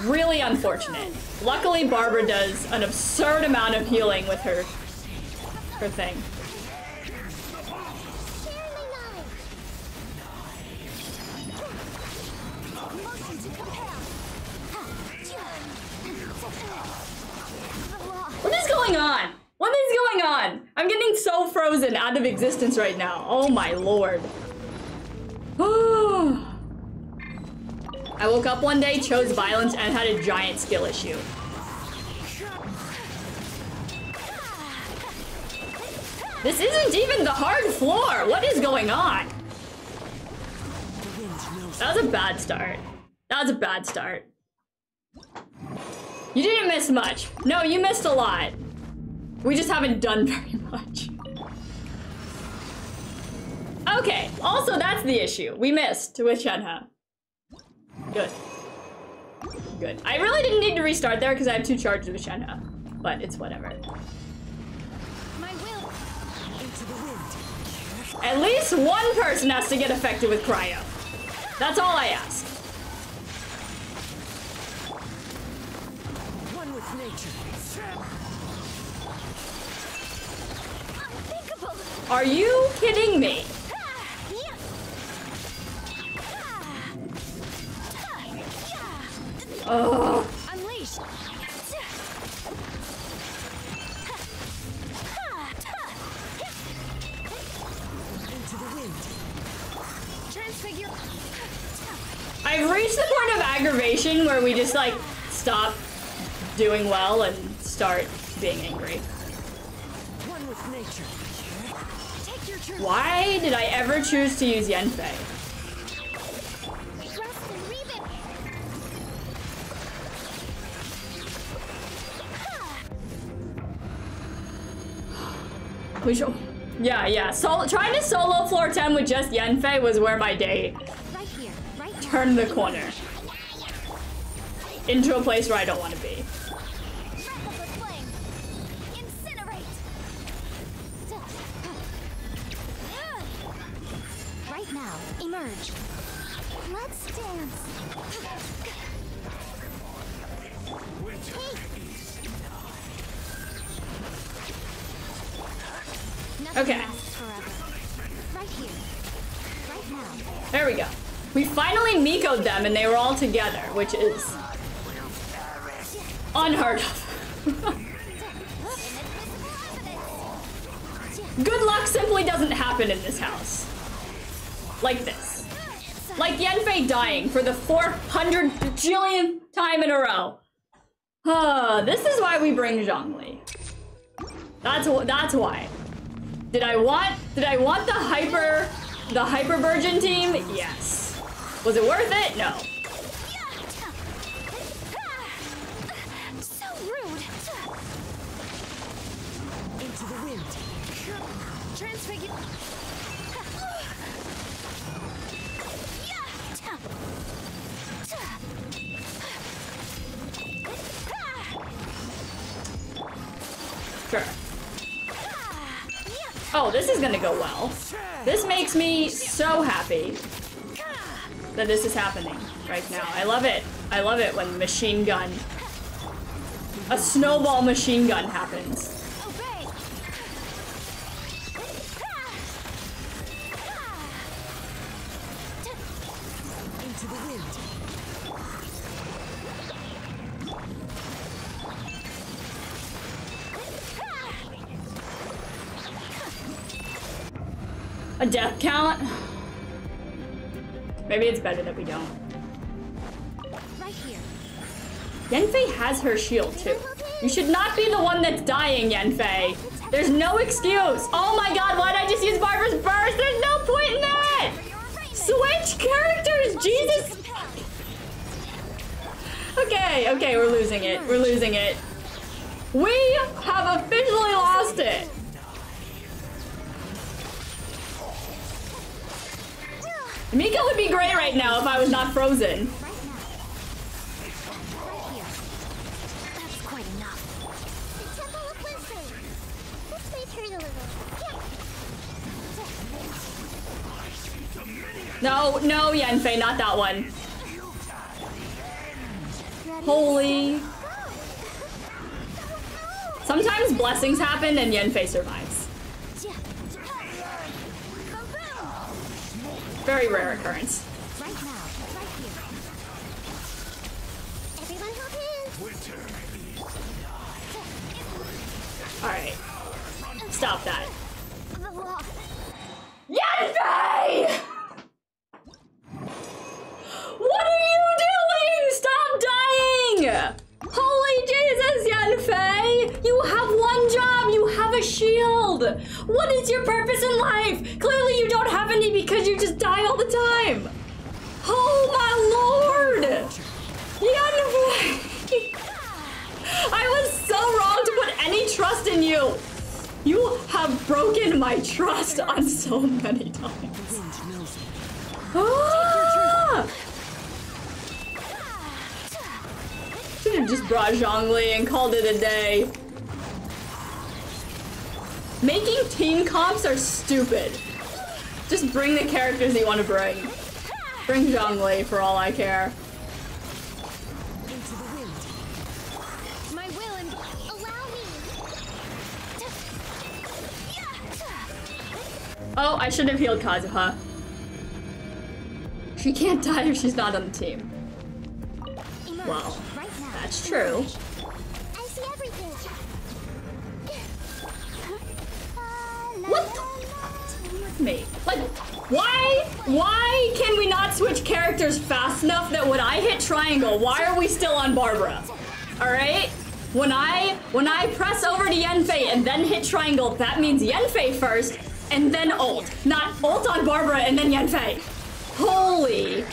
Really unfortunate. Luckily, Barbara does an absurd amount of healing with her her thing. What is going on? I'm getting so frozen out of existence right now. Oh my lord. I woke up one day, chose violence, and had a giant skill issue. This isn't even the hard floor! What is going on? That was a bad start. That was a bad start. You didn't miss much. No, you missed a lot. We just haven't done very much. Okay, also that's the issue. We missed with Shenhe. Good. Good. I really didn't need to restart there because I have two charges with Shenhe. But it's whatever. My will. into the wind. At least one person has to get affected with cryo. That's all I ask. Are you kidding me? Yeah. Yeah. Ugh. Unleash. Into the wind. Transfigure. I've reached the point of aggravation where we just like stop doing well and start being angry. One with nature. Why did I ever choose to use Yanfei? We should- Yeah, yeah. Trying to solo floor 10 with just Yanfei was where my day Right here. Right turned the corner. Into a place where I don't want to be. Emerge. Let's dance. Okay. Right here. Right now. There we go. We finally Miko'd them and they were all together, which is unheard of. Good luck simply doesn't happen in this house. Like this. Like Yanfei dying for the 400 bajillion time in a row. Ah, this is why we bring Zhongli. That's that's why. Did I want did I want the hyper the hyper virgin team? Yes. Was it worth it? No. So rude. Into the wind. Transfigure. Sure. Oh, this is gonna go well. This makes me so happy that this is happening right now. I love it. I love it when machine gun, a snowball machine gun happens. A death count? Maybe it's better that we don't. Right here. Yanfei has her shield too. You should not be the one that's dying, Yanfei. There's no excuse. Oh my god, why did I just use Barbara's burst? There's no point in that! Switch characters, Jesus! Okay, okay, we're losing it. We're losing it. We have officially lost it. Mika would be great right now if I was not frozen. No, no, Yanfei, not that one. Holy. Sometimes blessings happen and Yanfei survives. Very rare occurrence. Right now. Right. Stop that. The law. Yanfei! What are you doing? Stop dying! Holy Jesus, Yanfei! You have one job! You have a shield! What is your purpose in life? Clearly you don't have any because you just die all the time! Oh my lord! I was so wrong to put any trust in you! You have broken my trust on so many times. Ah! Should have just brought Zhongli and called it a day. Making team comps are stupid. Just bring the characters you want to bring. Bring Zhongli for all I care. Into the wind. My will and allow me. Oh, I shouldn't have healed Kazuha. She can't die if she's not on the team. Emerge Wow. right now. That's true. Me? Like, why? Why can we not switch characters fast enough that when I hit triangle, why are we still on Barbara? All right. When I when I press over to Yanfei and then hit triangle, that means Yanfei first and then ult, not ult on Barbara and then Yanfei. Holy!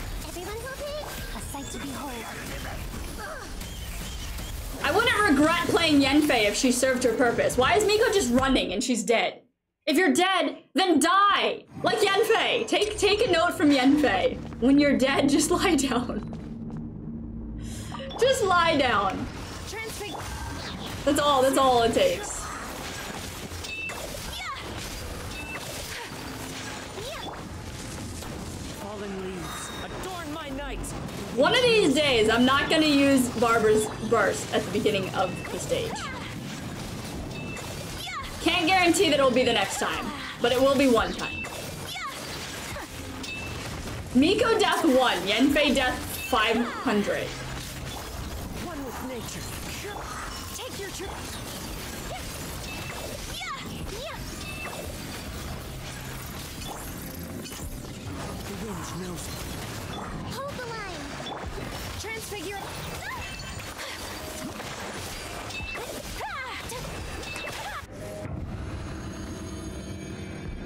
I wouldn't regret playing Yanfei if she served her purpose. Why is Miko just running and she's dead? If you're dead, then die! Like Yanfei! Take take a note from Yanfei. When you're dead, just lie down. Just lie down. That's all, that's all it takes. Fallen leaves. Adorn my night. One of these days, I'm not gonna use Barbara's burst at the beginning of the stage. Can't guarantee that it'll be the next time, but it will be one time. Miko death 1, Yanfei death 500.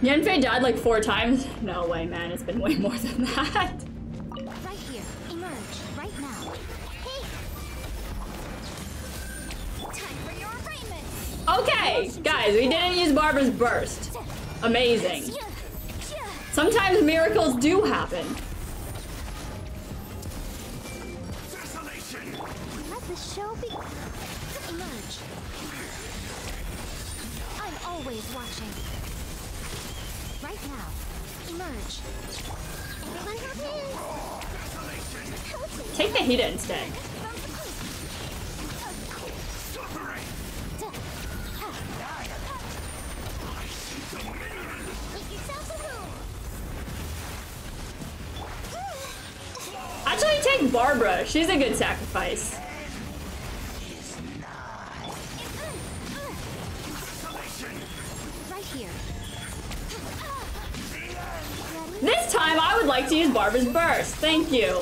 Yanfei died like four times? No way, man. It's been way more than that. Right here. Emerge right now. Hey. Time for your arraignment. Okay, guys, we didn't use Barbara's burst. Amazing. Sometimes miracles do happen. Emerge. Everyone? Take the instead. Actually, take Barbara. She's a good sacrifice. This time, I would like to use Barbara's burst. Thank you.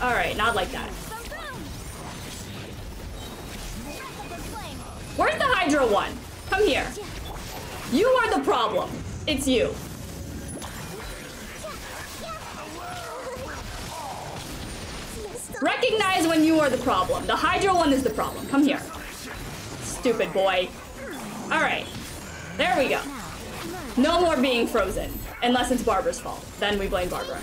Alright, not like that. Where's the Hydro one? Come here. You are the problem. It's you. Recognize when you are the problem. The Hydro one is the problem. Come here. Stupid boy. Alright. There we go. No more being frozen. Unless it's Barbara's fault. Then we blame Barbara.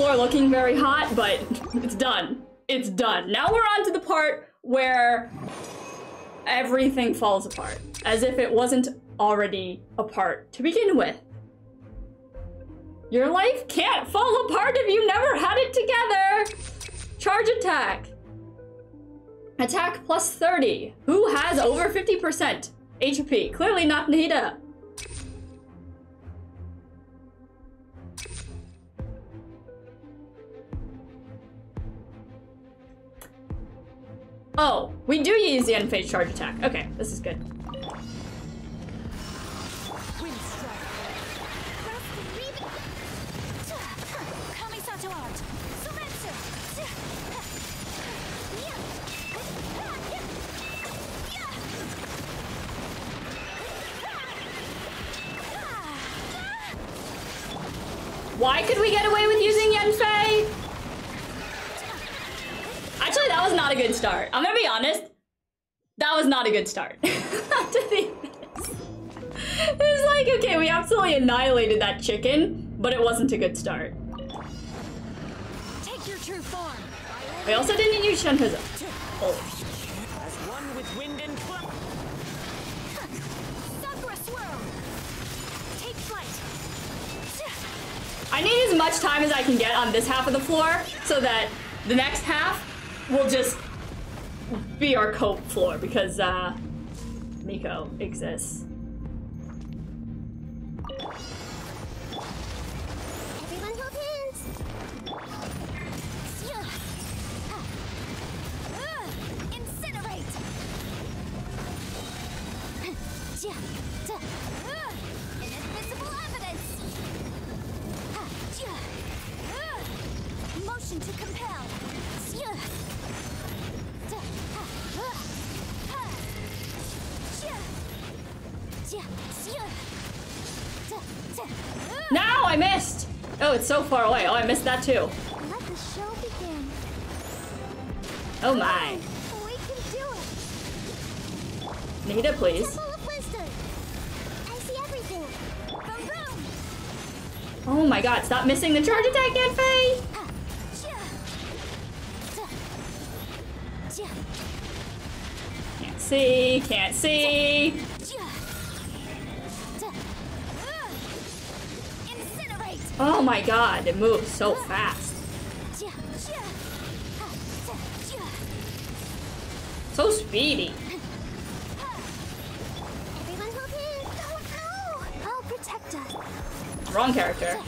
Floor looking very hot, but it's done. It's done. Now we're on to the part where everything falls apart. As if it wasn't already apart to begin with. Your life can't fall apart if you never had it together! Charge attack. Attack plus 30. Who has over 50%? HP. Clearly not Nita. Oh, we do use the unfazed charge attack. Okay, this is good. Why could we get away with using Yanfei? Not a good start. I'm gonna be honest. That was not a good start. to be honest. It was like, okay, we absolutely annihilated that chicken, but it wasn't a good start. Take your true form. We also didn't use Shenhuza. Oh. As one with wind and cloud. Sakura swirl. Take flight. I need as much time as I can get on this half of the floor so that the next half will just be our cope floor because uh, Miko exists. Missed that too. Let the show begin. Oh my. We can do it. Nita, please. Temple of Wisdom. I see everything. Boom, boom. Oh my god, stop missing the charge attack, Yanfei! Ha. Chia. Ta. Chia. Can't see, can't see. Oh my god, it moves so fast. So speedy. Wrong character.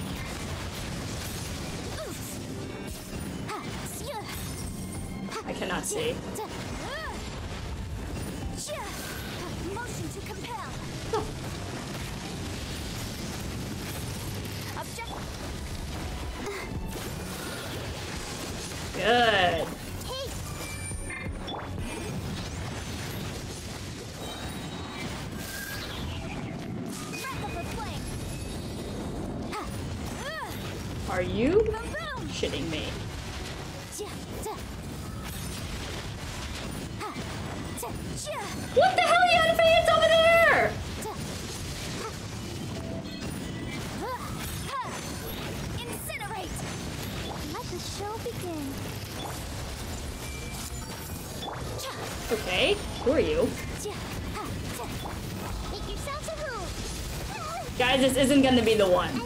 I cannot see. Are you shitting me? What the hell, Yanfei? It's over there! Incinerate. Let the show begin. Okay, who are you? Guys, this isn't gonna be the one.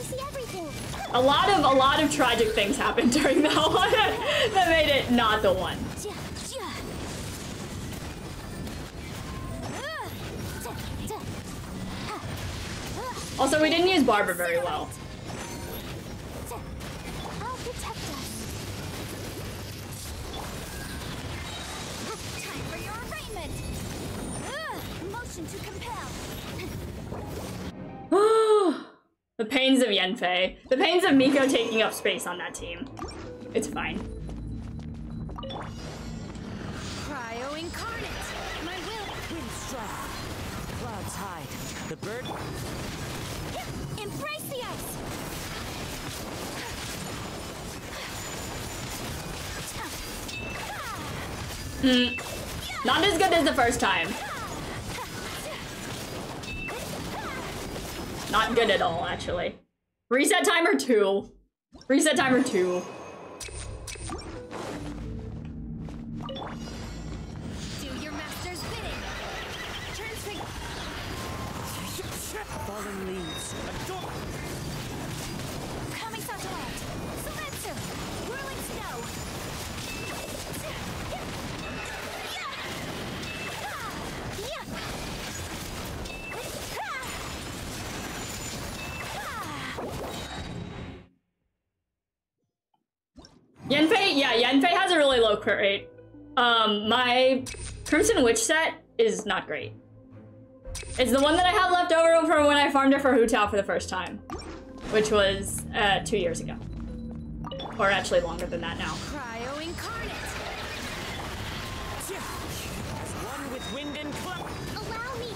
A lot of a lot of tragic things happened during that one that made it not the one. Also, we didn't use Barbara very well. The pains of Yanfei. The pains of Miko taking up space on that team. It's fine. Cryo incarnate. My will. Wind strike. Clouds hide. The bird. Embrace the ice. Hmm. Not as good as the first time. Not good at all, actually. Reset timer two. Reset timer two. Do your master's bidding. Transfig. Fallen leaves. Adore. Crit rate. Um, my Crimson Witch set is not great. It's the one that I have left over from when I farmed it for Hu Tao for the first time, which was uh, two years ago, or actually longer than that now. Cryo incarnate. As one with wind and. Allow me.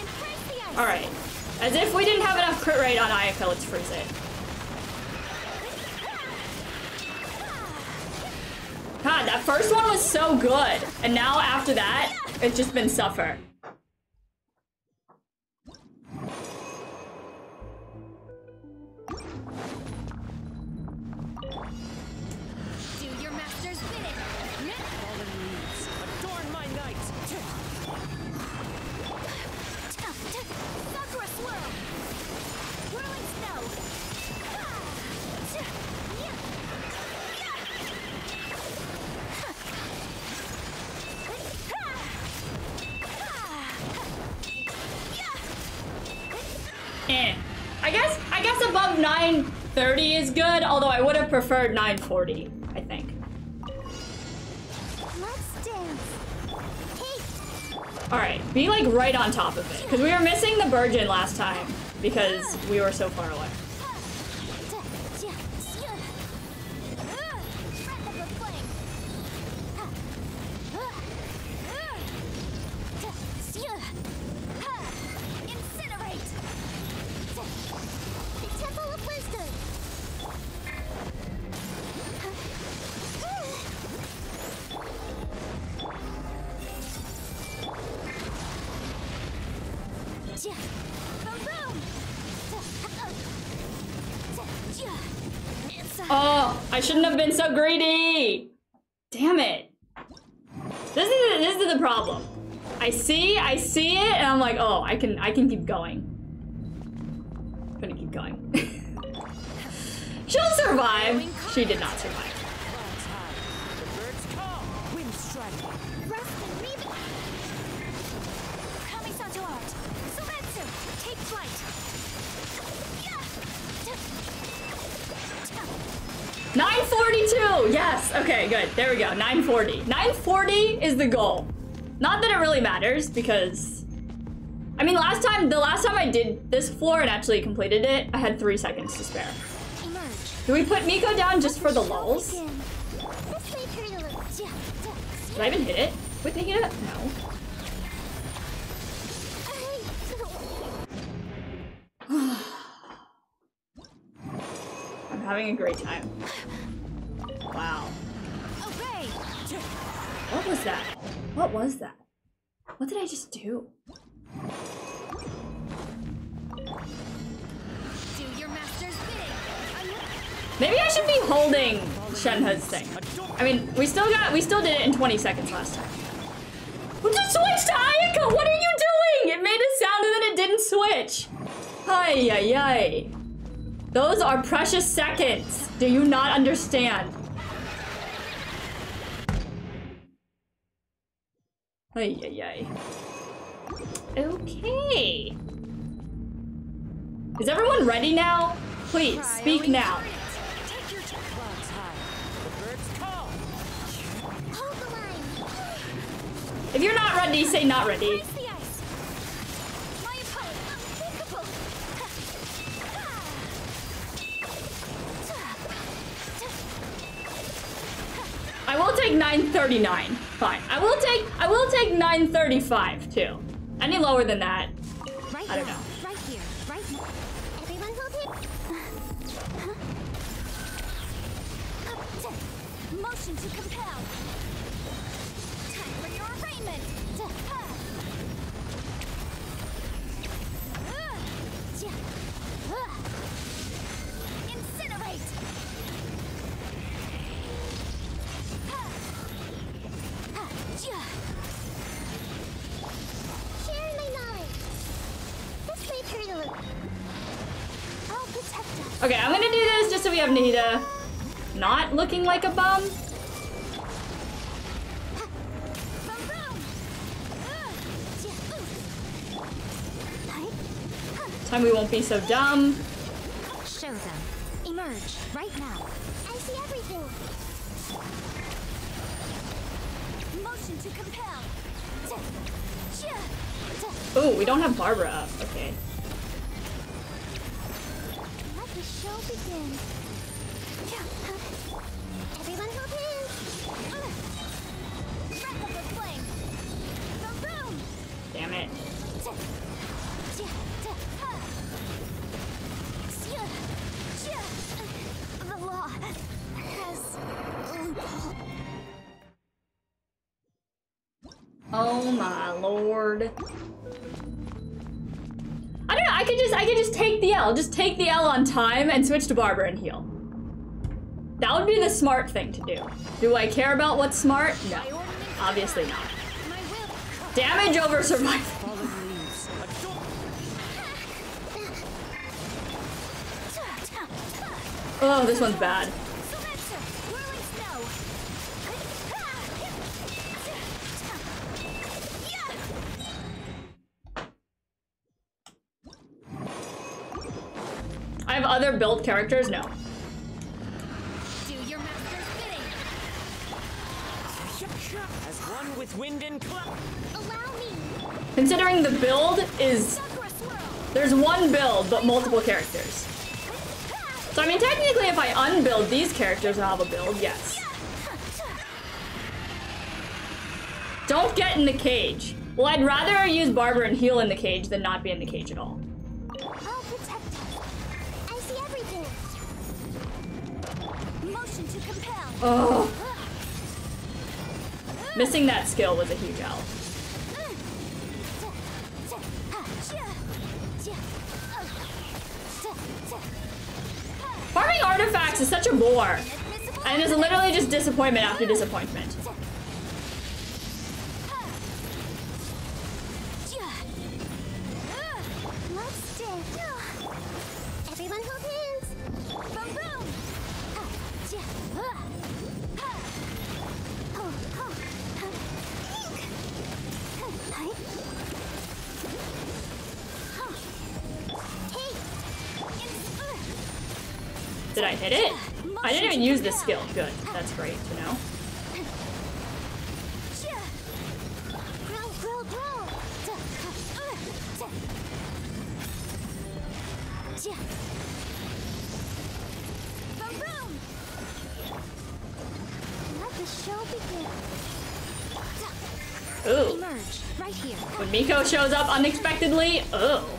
Impress the ice. All right, as if we didn't have enough crit rate on Ayaka, let's freeze it. God, that first one was so good, and now after that, it's just been suffer. Is good, although I would have preferred 940, I think. Alright, be like right on top of it. Because we were missing the Virgin last time because we were so far away. I shouldn't have been so greedy! Damn it. This is this is the problem. I see, I see it, and I'm like, oh, I can I can keep going. I'm gonna keep going. She'll survive. She did not survive. There we go. 940. 940 is the goal. Not that it really matters, because... I mean, last time, the last time I did this floor and actually completed it, I had three seconds to spare. Do we put Miko down just for the lulls? Did I even hit it? I hit it? No. I'm having a great time. What was that? What was that? What did I just do? Do your master's bidding. Maybe I should be holding Shenhe's thing. I mean, we still got, we still did it in 20 seconds last time. Who just switched to Ayaka? What are you doing? It made a sound and then it didn't switch. Ay, ay, ay. Those are precious seconds. Do you not understand? Ay, ay, ay. Okay. Is everyone ready now? Please, speak now. Take your turn. Clouds high. The birds call. Hold the line. If you're not ready, say not ready. Raise the ice. My opponent, unthinkable. I will take 939. Fine. I will take I will take 935 too. Any lower than that. Right I don't now, know. Right here. Right now. Everyone will uh, take. Motion to compel. me not looking like a bum? Time we won't be so dumb. Show them. Emerge right now. I see everything. Motion to compel. Oh, we don't have Barbara up. Okay. Let the show begin. Oh my lord. I don't know, I could just I could just take the L. Just take the L on time and switch to Barbara and heal. That would be the smart thing to do. Do I care about what's smart? No. Obviously not. Damage over survival. Oh, this one's bad. Other build characters? No. Do your master's bidding. As one with wind and. Allow me. Considering the build is there's one build but multiple characters. So I mean technically if I unbuild these characters I'll have a build, yes. Don't get in the cage. Well, I'd rather use Barbara and heal in the cage than not be in the cage at all. Oh, missing that skill was a huge L. Farming artifacts is such a bore. And it's literally just disappointment after disappointment. Didn't even use this skill. Good. That's great to know. Ooh. Emerge right here. When Miko shows up unexpectedly, oh.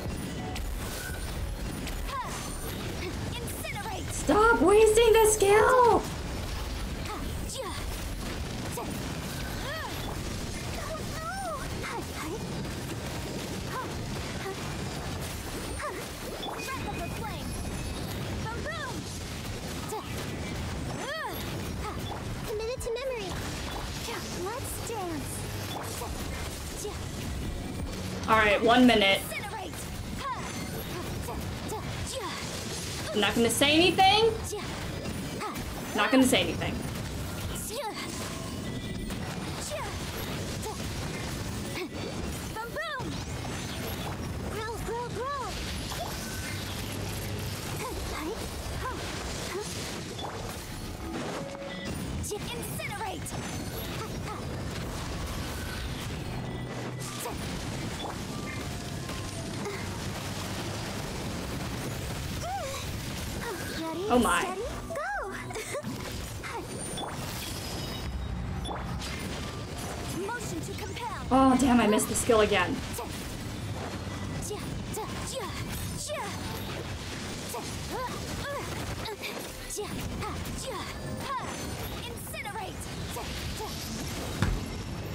Skill again.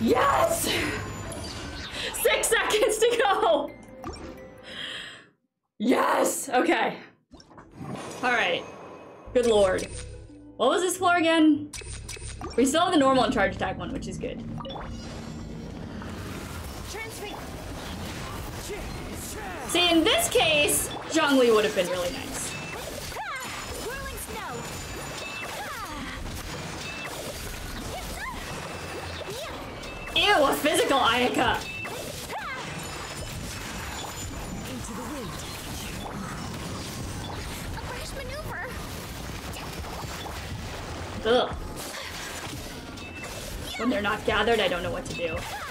Yes! Six seconds to go! Yes! Okay. Alright. Good lord. What was this floor again? We still have the normal and charge attack one, which is good. See, in this case, Zhongli would have been really nice. Ew, a physical Ayaka! Into the wind. A brash maneuver. Ugh. When they're not gathered, I don't know what to do.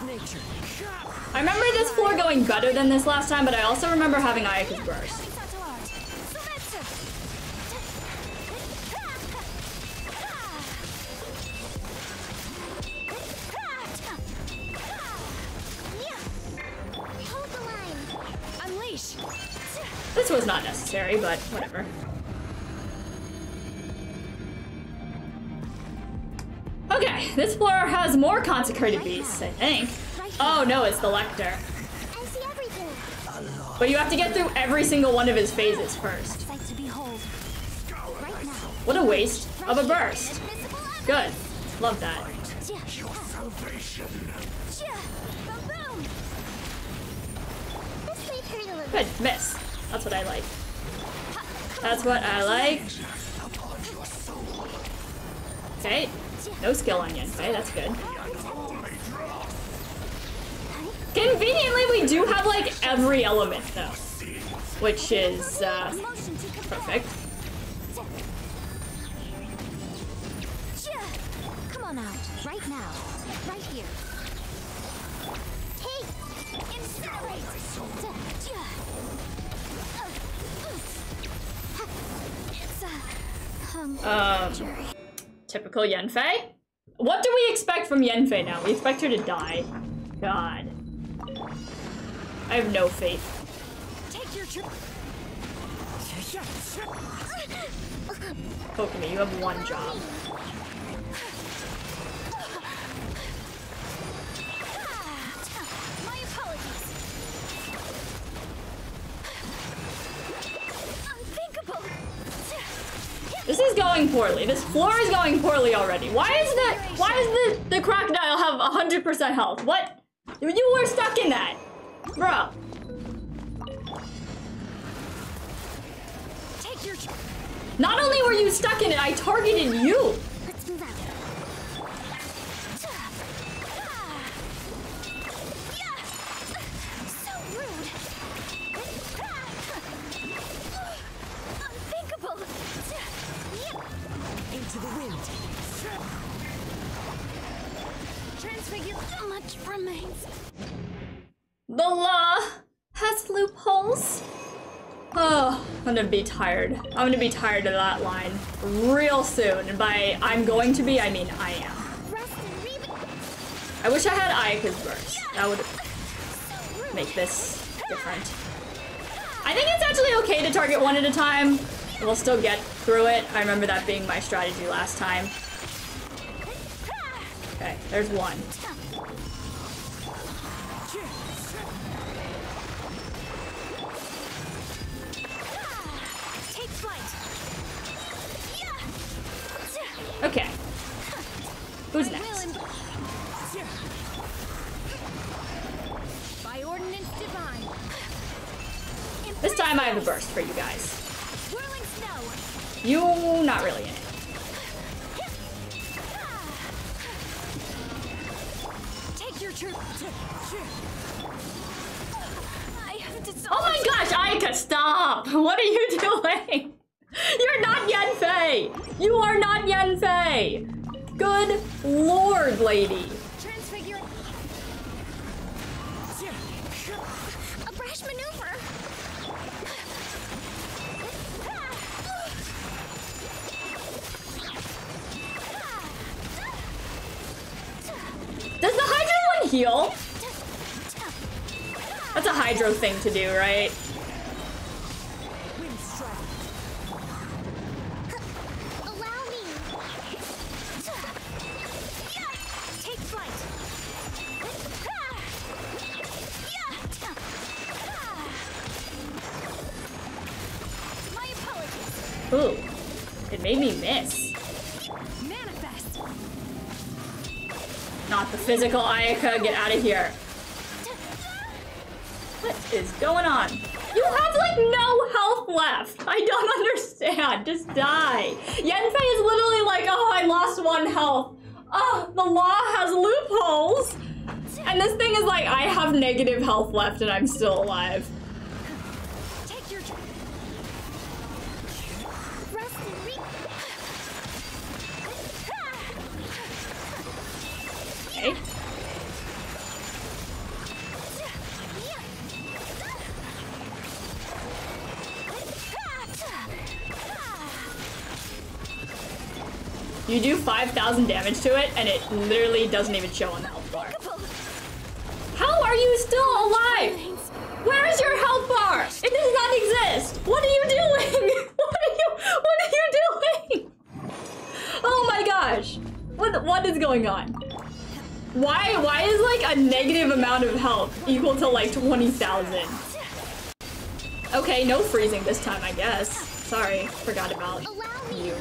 I remember this floor going better than this last time, but I also remember having Ayaka's burst. Hold the line. Unleash. This was not necessary, but whatever. This floor has more consecrated beasts, I think. Oh no, it's the everything. But you have to get through every single one of his phases first. What a waste of a burst. Good. Love that. Good. Miss. That's what I like. That's what I like. Okay. No skill on Okay, That's good. Conveniently, we do have like every element though, which is uh, Motion to compel. perfect. Come on out. Right now. Right here. Hey! Incinerate! It's a... Um... Typical Yanfei. What do we expect from Yanfei now? We expect her to die. God. I have no faith. Take your trip. Pokemon, you have one job. This is going poorly. This floor is going poorly already. Why is the why does the, the crocodile have 100% health? What? You were stuck in that. Bro. Take your. Not only were you stuck in it, I targeted you. Remains. The law has loopholes. Oh, I'm gonna be tired. I'm gonna be tired of that line real soon. And by I'm going to be, I mean I am. Rest and read. I wish I had Ayaka's burst. That would make this different. I think it's actually okay to target one at a time. We'll still get through it. I remember that being my strategy last time. Okay, there's one. Take flight. Okay. Who's next? By ordinance divine. This time I have a burst for you guys. Snow. You not really in Oh my gosh, Ayaka, stop! What are you doing? You're not Yanfei! You are not Yanfei! Good lord, lady. Heal? That's a Hydro thing to do, right? Wind strike. Allow me. Take flight. My apologies. Ooh. It made me miss. Not the physical Ayaka, get out of here. What is going on? You have like no health left. I don't understand. Just die. Yanfei is literally like, oh, I lost one health. Oh, the law has loopholes. And this thing is like, I have negative health left and I'm still alive. You do 5,000 damage to it, and it literally doesn't even show on the health bar. How are you still alive? Where is your health bar? It does not exist. What are you doing? What are you? What are you doing? Oh my gosh! What what is going on? Why why is like a negative amount of health equal to like 20,000? Okay, no freezing this time, I guess. Sorry, forgot about you.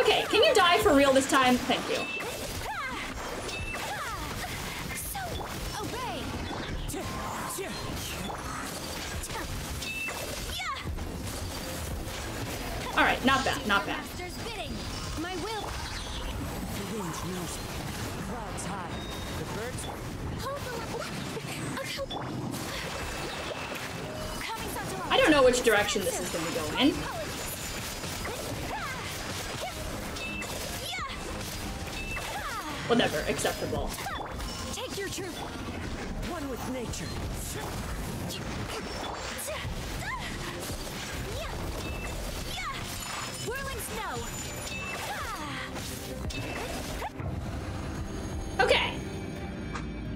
Okay, can you die for real this time? Thank you. All right, not bad, not bad. The birds. I don't know which direction this is gonna go in. Whatever, acceptable. Take your troop. one with nature. Whirling snow. Okay.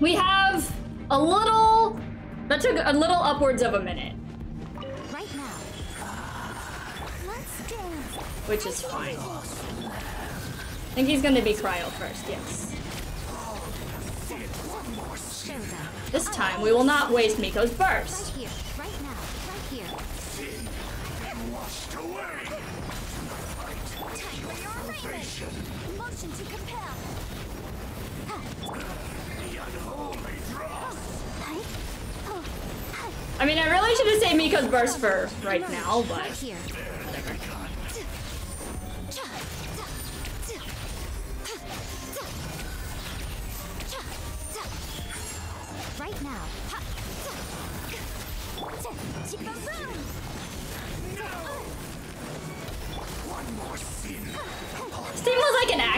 We have a little. That took a little upwards of a minute, Right now. Which is fine. I think he's gonna be cryo first, yes. This time we will not waste Miko's burst. I mean, I really should have saved Miko's burst for right now, but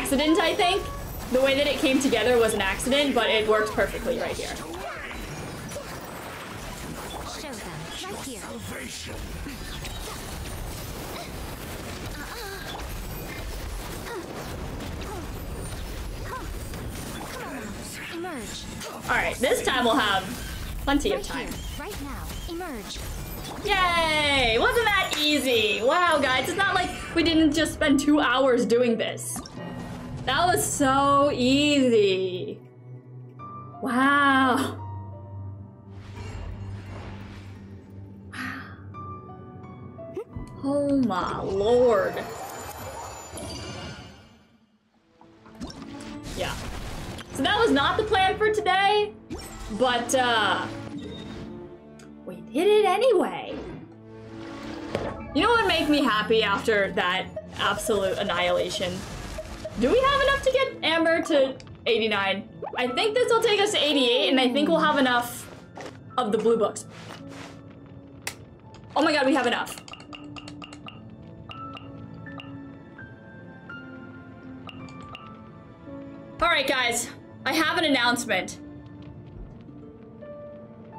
accident, I think. The way that it came together was an accident, but it worked perfectly right here. Show them. All right, this time we'll have plenty of time. Right now. Emerge. Yay! Wasn't that easy? Wow, guys, it's not like we didn't just spend two hours doing this. That was so easy. Wow. Oh my lord. Yeah. So that was not the plan for today, but uh we did it anyway. You know what would make me happy after that absolute annihilation? Do we have enough to get Amber to 89? I think this will take us to 88, and I think we'll have enough of the blue books. Oh my god, we have enough. All right, guys, I have an announcement.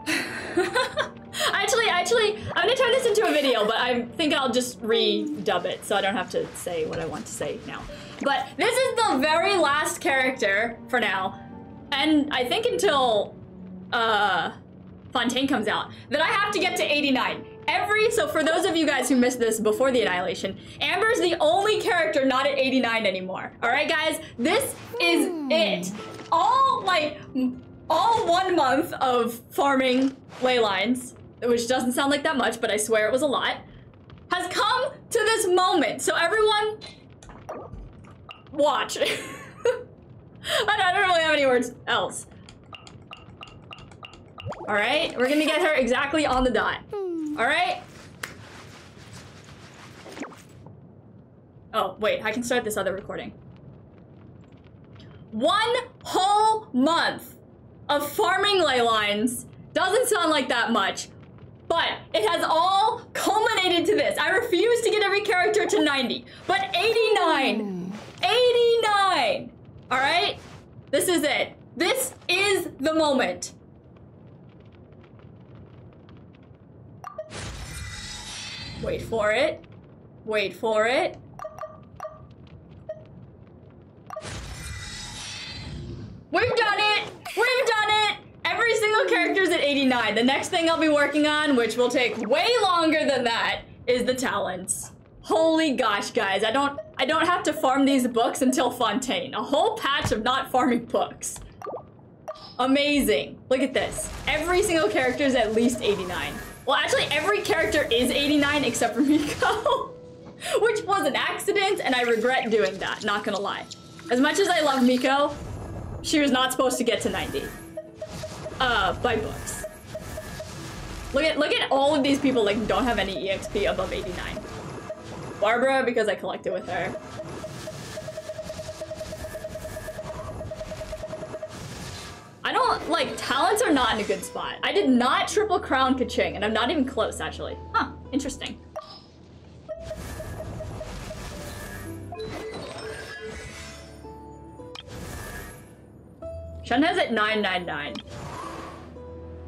actually, actually, I'm gonna turn this into a video, but I think I'll just redub it so I don't have to say what I want to say now. But this is the very last character for now, and I think until uh, Fontaine comes out, that I have to get to 89. Every so for those of you guys who missed this before the annihilation, Amber's the only character not at 89 anymore. All right, guys, this is it. All like all one month of farming ley lines, which doesn't sound like that much, but I swear it was a lot, has come to this moment. So everyone, watch. I don't, really have any words else. All right, we're gonna get her exactly on the dot. Hmm. All right. Oh, wait, I can start this other recording. One whole month of farming ley lines doesn't sound like that much, but it has all culminated to this. I refuse to get every character to 90, but 89! 89! All right? This is it. This is the moment. Wait for it. Wait for it. We've done it! We've done it! Every single character is at 89. The next thing I'll be working on, which will take way longer than that, is the talents. Holy gosh, guys, I don't I don't have to farm these books until Fontaine. A whole patch of not farming books. Amazing. Look at this. Every single character is at least 89. Well, actually, every character is 89 except for Miko. Which was an accident, and I regret doing that, not gonna lie. As much as I love Miko, she was not supposed to get to 90. Uh, by books. Look at look at all of these people like don't have any EXP above 89. Barbara, because I collected with her. I don't, like, talents are not in a good spot. I did not triple crown Keqing, and I'm not even close, actually. Huh, interesting. Shun has it 999.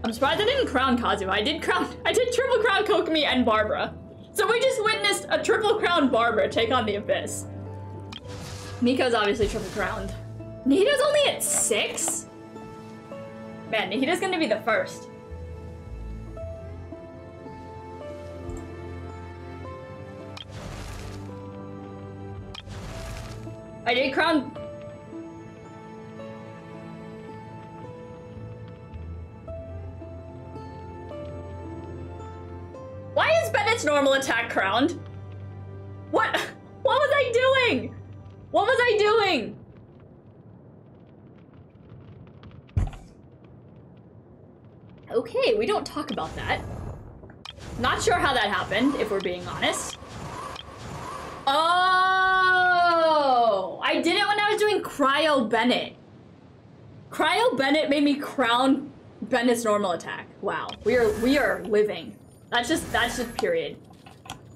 I'm surprised I didn't crown Kazu. I did crown, I did triple crown Kokomi and Barbara. So we just witnessed a triple crown Barbara take on the Abyss. Miko's obviously triple crowned. Nahida's only at six? Man, Nahida's gonna be the first. I did crown Why is Bennett's normal attack crowned? What? What was I doing? What was I doing? Okay, we don't talk about that. Not sure how that happened, if we're being honest. Oh! I did it when I was doing Cryo Bennett. Cryo Bennett made me crown Bennett's normal attack. Wow, we are we are living. That's just that's just period.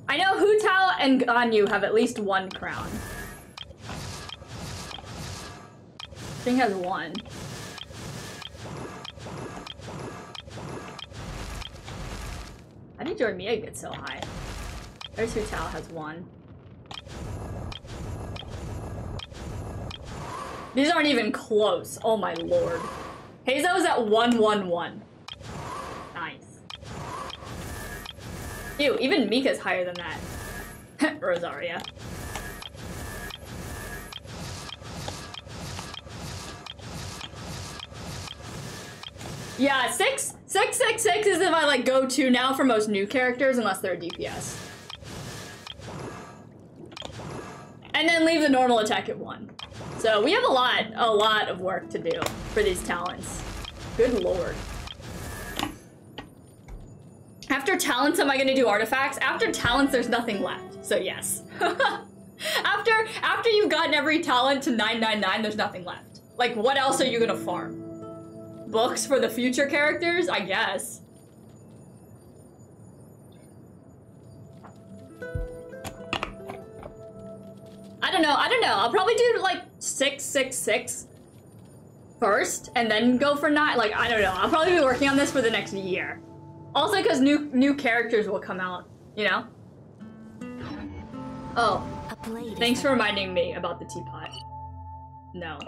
I know Hu Tao and Ganyu have at least one crown. Thing has one. How did Jormia get so high? There's Hu Tao has one. These aren't even close. Oh my lord. Heizou's at 111. Ew, even Mika's higher than that. Rosaria. Yeah, six, six, six, six is my like go-to now for most new characters, unless they're a DPS. And then leave the normal attack at one. So we have a lot, a lot of work to do for these talents. Good lord. After talents, am I gonna do artifacts? After talents, there's nothing left. So yes. after after you've gotten every talent to 999, there's nothing left. Like, what else are you gonna farm? Books for the future characters? I guess. I don't know, I don't know. I'll probably do like six, six, six first, and then go for nine. Like, I don't know. I'll probably be working on this for the next year. Also, because new new characters will come out, you know? Oh, thanks for reminding me about the teapot. No.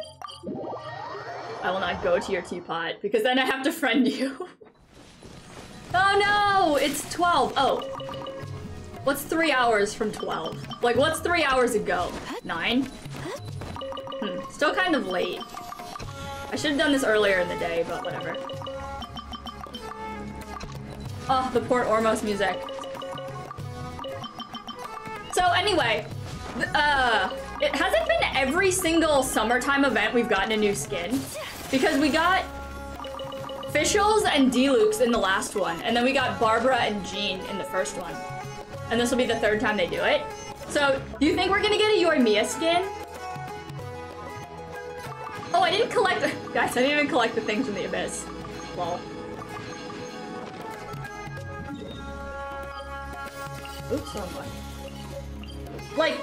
I will not go to your teapot, because then I have to friend you. oh no! It's 12. Oh. What's three hours from 12? Like, what's three hours ago? Nine? Hmm, still kind of late. I should have done this earlier in the day, but whatever. Oh, the Port Ormos music. So anyway, uh, it hasn't been every single summertime event we've gotten a new skin. Because we got Fischl's and Diluc's in the last one, and then we got Barbara and Jean in the first one. And this will be the third time they do it. So, do you think we're gonna get a Yoimiya skin? Oh, I didn't collect- Guys, I didn't even collect the things in the Abyss. Lol. Oops, wrong one. Like,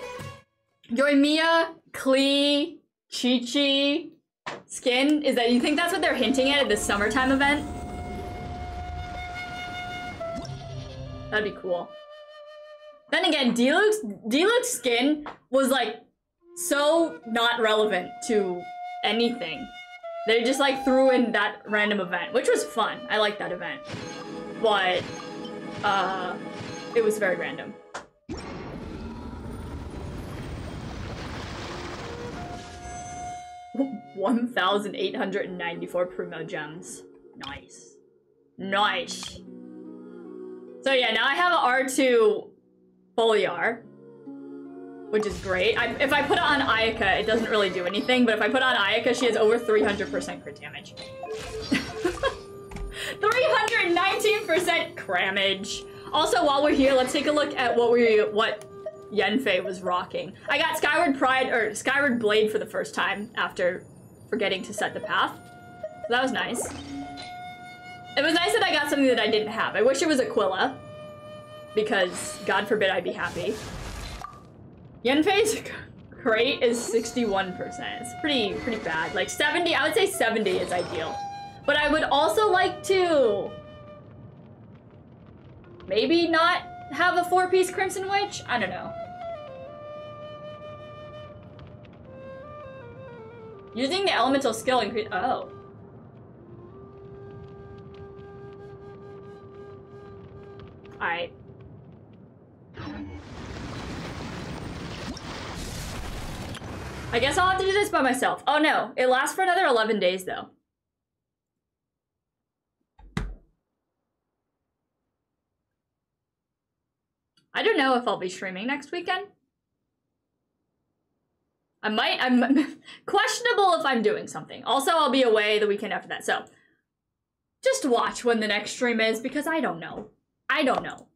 Yoimiya, Klee, Qiqi, skin? Is that- you think that's what they're hinting at at the summertime event? That'd be cool. Then again, Diluc's Diluc's skin was like so not relevant to anything. They just like threw in that random event, which was fun. I like that event. But uh it was very random. One thousand eight hundred and ninety-four Primogems. Nice. Nice. So yeah, now I have an R2 Foliar, which is great. I, if I put it on Ayaka, it doesn't really do anything, but if I put on Ayaka, she has over 300% crit damage. 319% crammage. Also, while we're here, let's take a look at what we what Yanfei was rocking. I got Skyward Pride or Skyward Blade for the first time after forgetting to set the path. So that was nice. It was nice that I got something that I didn't have. I wish it was Aquila. Because, God forbid I'd be happy. Yanfei's crate is 61%. It's pretty, pretty bad. Like 70, I would say 70 is ideal. But I would also like to... Maybe not have a four-piece Crimson Witch? I don't know. Using the elemental skill increase- oh. Alright. I guess I'll have to do this by myself. Oh no, it lasts for another 11 days though. I don't know if I'll be streaming next weekend. I might, I'm questionable if I'm doing something. Also, I'll be away the weekend after that, so just watch when the next stream is because I don't know. I don't know.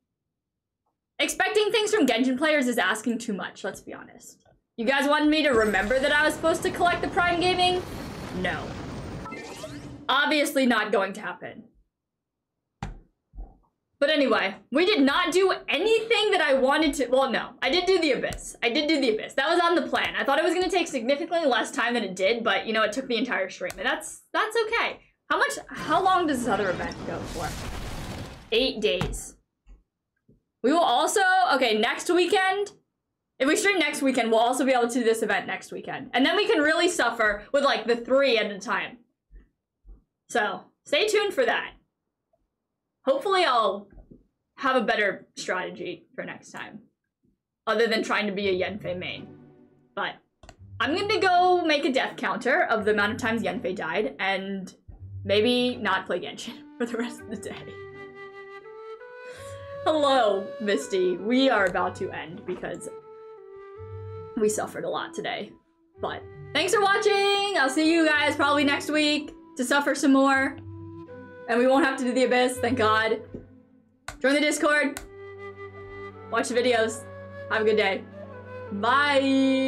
Expecting things from Genshin players is asking too much, let's be honest. You guys wanted me to remember that I was supposed to collect the Prime Gaming? No. Obviously not going to happen. But anyway, we did not do anything that I wanted to- well, no. I did do the Abyss. I did do the Abyss. That was on the plan. I thought it was gonna take significantly less time than it did, but you know, it took the entire stream, and that's- that's okay. How much- how long does this other event go for? Eight days. We will also, okay, next weekend, if we stream next weekend, we'll also be able to do this event next weekend. And then we can really suffer with like the three at a time. So stay tuned for that. Hopefully I'll have a better strategy for next time. Other than trying to be a Yanfei main. But I'm gonna go make a death counter of the amount of times Yanfei died and maybe not play Genshin for the rest of the day. Hello, Misty. We are about to end because we suffered a lot today. But thanks for watching. I'll see you guys probably next week to suffer some more. And we won't have to do the Abyss, thank God. Join the Discord. Watch the videos. Have a good day. Bye.